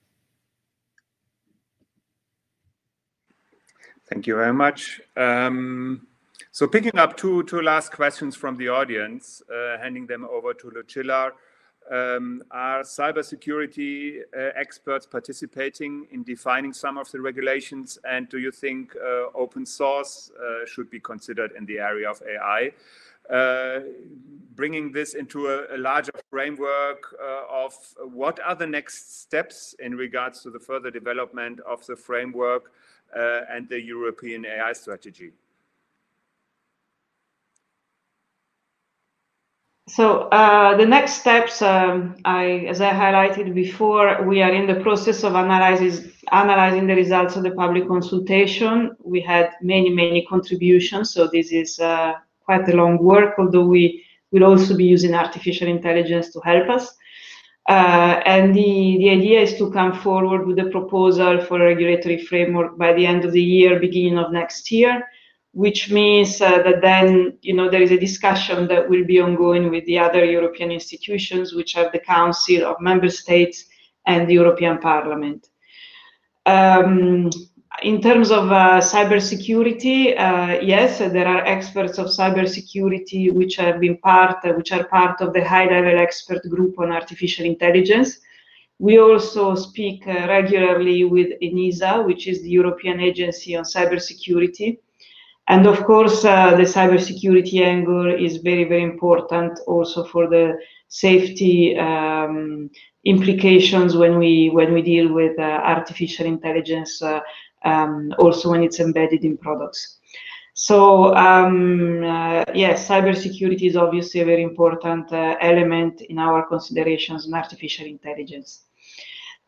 [SPEAKER 6] Thank you very much. Um, so picking up two, two last questions from the audience, uh, handing them over to Lucilla. Um, are cybersecurity uh, experts participating in defining some of the regulations? And do you think uh, open source uh, should be considered in the area of AI? Uh, bringing this into a, a larger framework uh, of what are the next steps in regards to the further development of the framework uh, and the European AI strategy?
[SPEAKER 7] So uh, the next steps, um, I, as I highlighted before, we are in the process of analyzing analyzing the results of the public consultation. We had many, many contributions, so this is uh, quite a long work, although we will also be using artificial intelligence to help us. Uh, and the, the idea is to come forward with a proposal for a regulatory framework by the end of the year, beginning of next year which means uh, that then you know there is a discussion that will be ongoing with the other European institutions, which are the Council of Member States and the European Parliament. Um, in terms of uh, cybersecurity, uh, yes, there are experts of cybersecurity which have been part, uh, which are part of the high-level expert group on artificial intelligence. We also speak uh, regularly with ENISA, which is the European Agency on Cybersecurity, and of course, uh, the cybersecurity angle is very, very important also for the safety um, implications when we when we deal with uh, artificial intelligence, uh, um, also when it's embedded in products. So um, uh, yes, cybersecurity is obviously a very important uh, element in our considerations on artificial intelligence.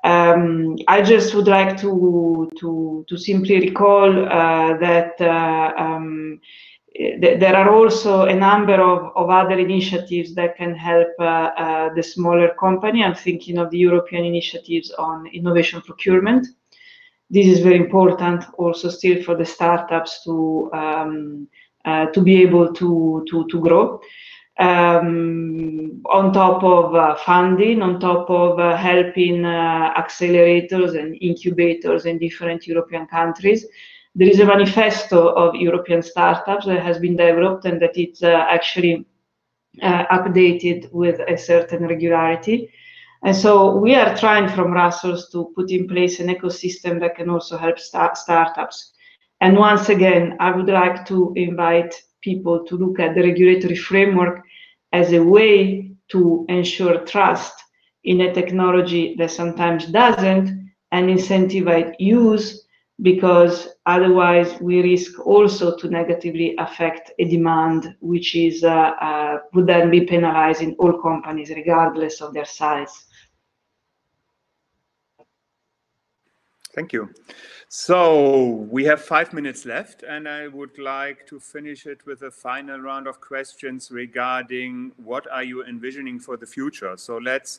[SPEAKER 7] Um, I just would like to to to simply recall uh, that uh, um, th there are also a number of, of other initiatives that can help uh, the smaller company. I'm thinking of the European initiatives on innovation procurement. This is very important also still for the startups to um, to be able to to to grow. Um, on top of uh, funding, on top of uh, helping uh, accelerators and incubators in different European countries. There is a manifesto of European startups that has been developed and that it's uh, actually uh, updated with a certain regularity. And so we are trying from Brussels to put in place an ecosystem that can also help start startups. And once again, I would like to invite people to look at the regulatory framework as a way to ensure trust in a technology that sometimes doesn't and incentivize use because otherwise we risk also to negatively affect a demand which is uh, uh, would then be penalizing all companies regardless of their size.
[SPEAKER 6] Thank you. So we have five minutes left, and I would like to finish it with a final round of questions regarding what are you envisioning for the future. So let's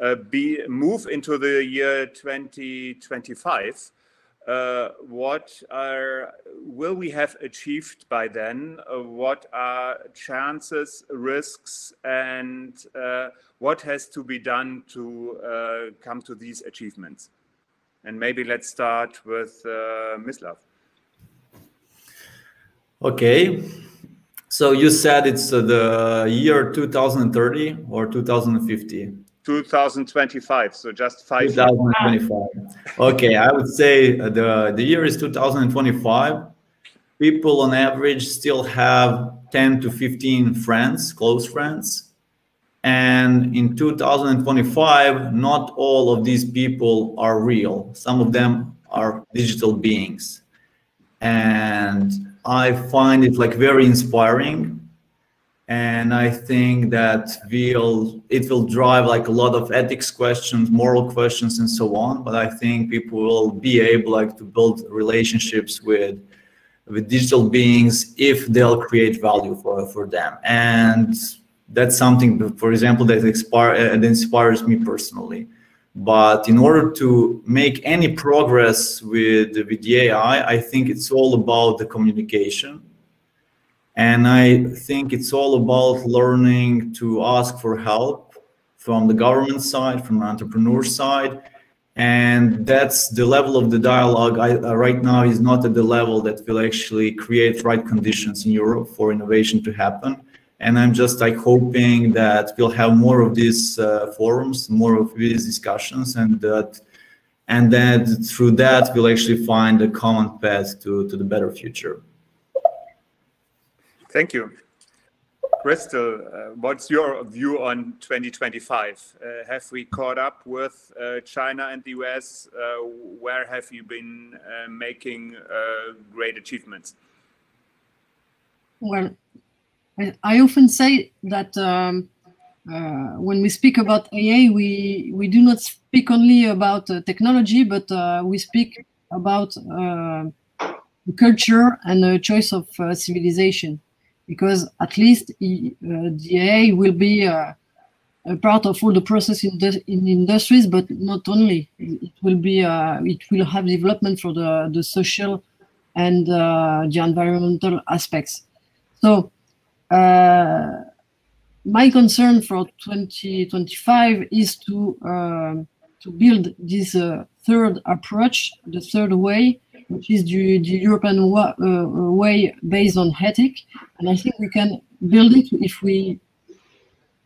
[SPEAKER 6] uh, be move into the year 2025. Uh, what are will we have achieved by then? Uh, what are chances, risks, and uh, what has to be done to uh, come to these achievements? And maybe let's start with uh, Mislav.
[SPEAKER 9] Okay. So you said it's uh, the year 2030 or 2050?
[SPEAKER 6] 2025, so just five
[SPEAKER 9] 2025. Okay, I would say uh, the, the year is 2025. People on average still have 10 to 15 friends, close friends and in 2025, not all of these people are real. Some of them are digital beings. And I find it like very inspiring. And I think that we'll, it will drive like a lot of ethics questions, moral questions, and so on. But I think people will be able like to build relationships with with digital beings if they'll create value for, for them. And that's something, for example, that, inspire, uh, that inspires me personally. But in order to make any progress with, with the AI, I think it's all about the communication. And I think it's all about learning to ask for help from the government side, from the entrepreneur side. And that's the level of the dialogue I, uh, right now is not at the level that will actually create right conditions in Europe for innovation to happen and i'm just like hoping that we'll have more of these uh, forums more of these discussions and that and then through that we'll actually find a common path to to the better future.
[SPEAKER 6] Thank you. Christel uh, what's your view on 2025 uh, have we caught up with uh, china and the us uh, where have you been uh, making great achievements?
[SPEAKER 8] Well I often say that um, uh, when we speak about AI, we, we do not speak only about uh, technology, but uh, we speak about uh, culture and the choice of uh, civilization. Because at least the AI will be a part of all the process in, the, in industries, but not only. It will be it will have development for the, the social and the environmental aspects. So uh, my concern for 2025 is to uh, to build this uh, third approach, the third way, which is the, the European wa uh, way based on ethic. And I think we can build it if we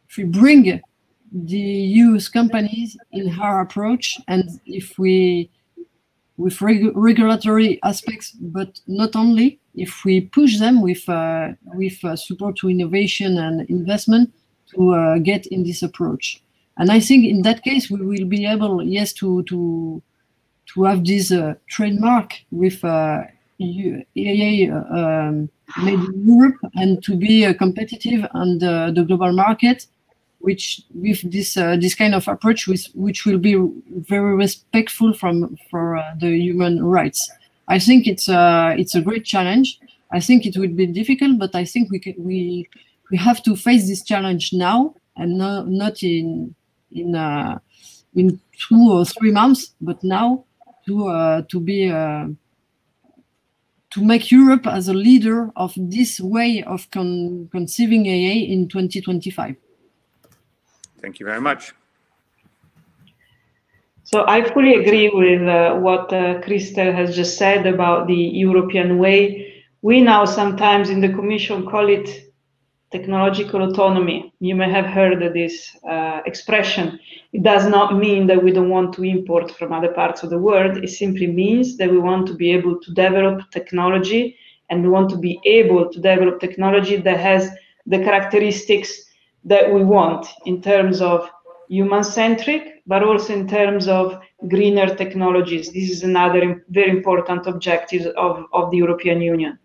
[SPEAKER 8] if we bring the US companies in our approach, and if we with reg regulatory aspects, but not only if we push them with uh, with uh, support to innovation and investment to uh, get in this approach. And I think in that case we will be able, yes, to to to have this uh, trademark with uh, EAA uh, um, made in Europe and to be competitive on the, the global market which with this uh, this kind of approach which, which will be very respectful from for uh, the human rights i think it's a it's a great challenge i think it will be difficult but i think we can, we we have to face this challenge now and no, not in in uh, in two or three months but now to uh, to be uh, to make Europe as a leader of this way of con conceiving AA in 2025.
[SPEAKER 6] Thank you very much.
[SPEAKER 7] So I fully agree with uh, what uh, Christel has just said about the European way. We now sometimes in the Commission call it technological autonomy. You may have heard this uh, expression. It does not mean that we don't want to import from other parts of the world. It simply means that we want to be able to develop technology and we want to be able to develop technology that has the characteristics that we want in terms of human centric, but also in terms of greener technologies. This is another very important objective of, of the European Union.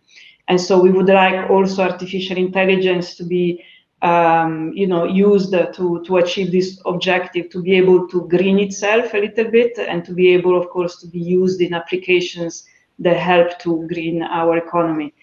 [SPEAKER 7] And so we would like also artificial intelligence to be um, you know, used to, to achieve this objective, to be able to green itself a little bit and to be able, of course, to be used in applications that help to green our economy.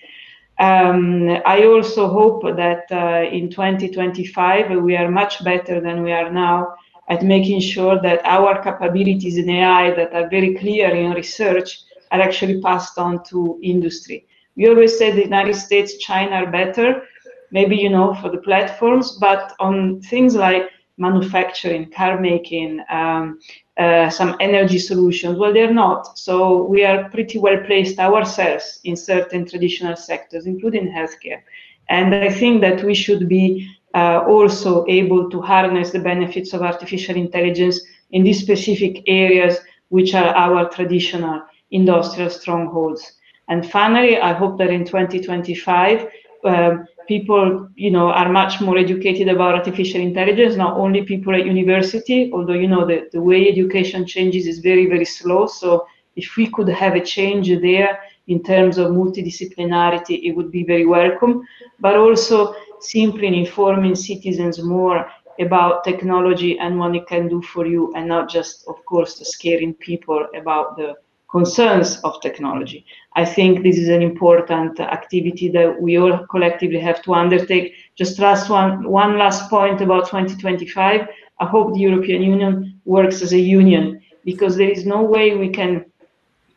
[SPEAKER 7] Um, I also hope that uh, in 2025 we are much better than we are now at making sure that our capabilities in AI that are very clear in research are actually passed on to industry. We always say the United States, China are better, maybe, you know, for the platforms, but on things like manufacturing, car making, um, uh, some energy solutions, well, they're not. So we are pretty well placed ourselves in certain traditional sectors, including healthcare. And I think that we should be uh, also able to harness the benefits of artificial intelligence in these specific areas, which are our traditional industrial strongholds. And finally, I hope that in 2025, um, people, you know, are much more educated about artificial intelligence, not only people at university, although, you know, the, the way education changes is very, very slow. So if we could have a change there in terms of multidisciplinarity, it would be very welcome, but also simply informing citizens more about technology and what it can do for you and not just, of course, scaring people about the concerns of technology. I think this is an important activity that we all collectively have to undertake. Just last one, one last point about 2025. I hope the European Union works as a union because there is no way we can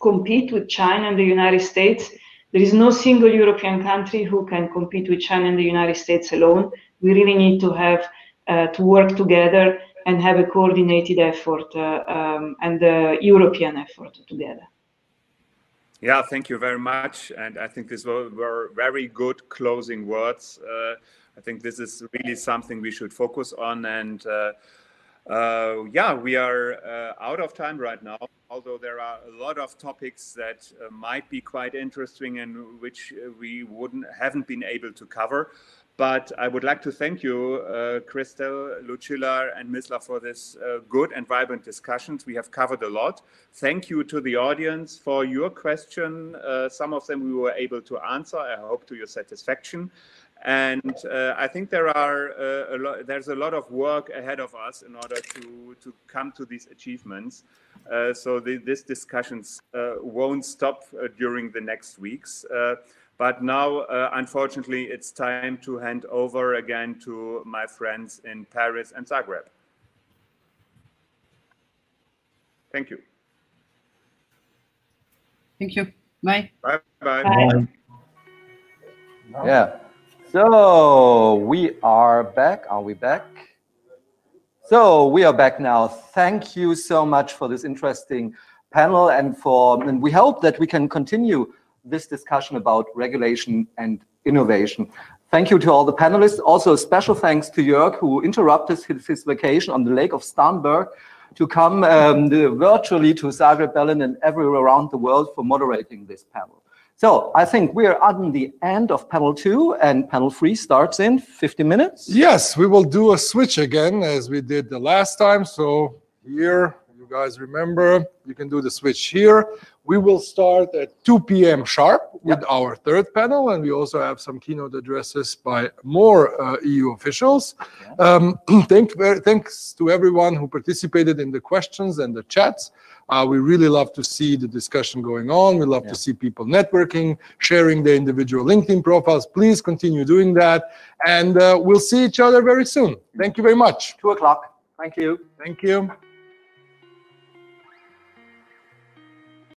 [SPEAKER 7] compete with China and the United States. There is no single European country who can compete with China and the United States alone. We really need to have uh, to work together and have a coordinated effort uh, um, and a European effort together.
[SPEAKER 6] Yeah, thank you very much. And I think these were, very good closing words. Uh, I think this is really something we should focus on. And uh, uh, yeah, we are uh, out of time right now, although there are a lot of topics that uh, might be quite interesting and which we wouldn't haven't been able to cover. But I would like to thank you, uh, Christel, Lucilla, and Mislav for this uh, good and vibrant discussions. We have covered a lot. Thank you to the audience for your question. Uh, some of them we were able to answer, I hope to your satisfaction. And uh, I think there are uh, a lot, there's a lot of work ahead of us in order to, to come to these achievements. Uh, so the, this discussions won't stop during the next weeks. But now, uh, unfortunately, it's time to hand over again to my friends in Paris and Zagreb. Thank you.
[SPEAKER 8] Thank you. Bye.
[SPEAKER 6] Bye. Bye.
[SPEAKER 7] Bye.
[SPEAKER 1] Yeah. So we are back. Are we back? So we are back now. Thank you so much for this interesting panel and for, and we hope that we can continue this discussion about regulation and innovation. Thank you to all the panelists. Also, a special thanks to Jörg, who interrupted his, his vacation on the Lake of Starnberg to come um, virtually to Zagreb, Berlin, and everywhere around the world for moderating this panel. So I think we're on the end of panel two, and panel three starts in 50 minutes.
[SPEAKER 2] Yes, we will do a switch again as we did the last time. So here you guys remember, you can do the switch here. We will start at 2 p.m. sharp with yep. our third panel, and we also have some keynote addresses by more uh, EU officials. Um, thank, thanks to everyone who participated in the questions and the chats. Uh, we really love to see the discussion going on. We love yeah. to see people networking, sharing their individual LinkedIn profiles. Please continue doing that. And uh, we'll see each other very soon. Thank you very much.
[SPEAKER 1] Two o'clock. Thank you.
[SPEAKER 2] Thank you.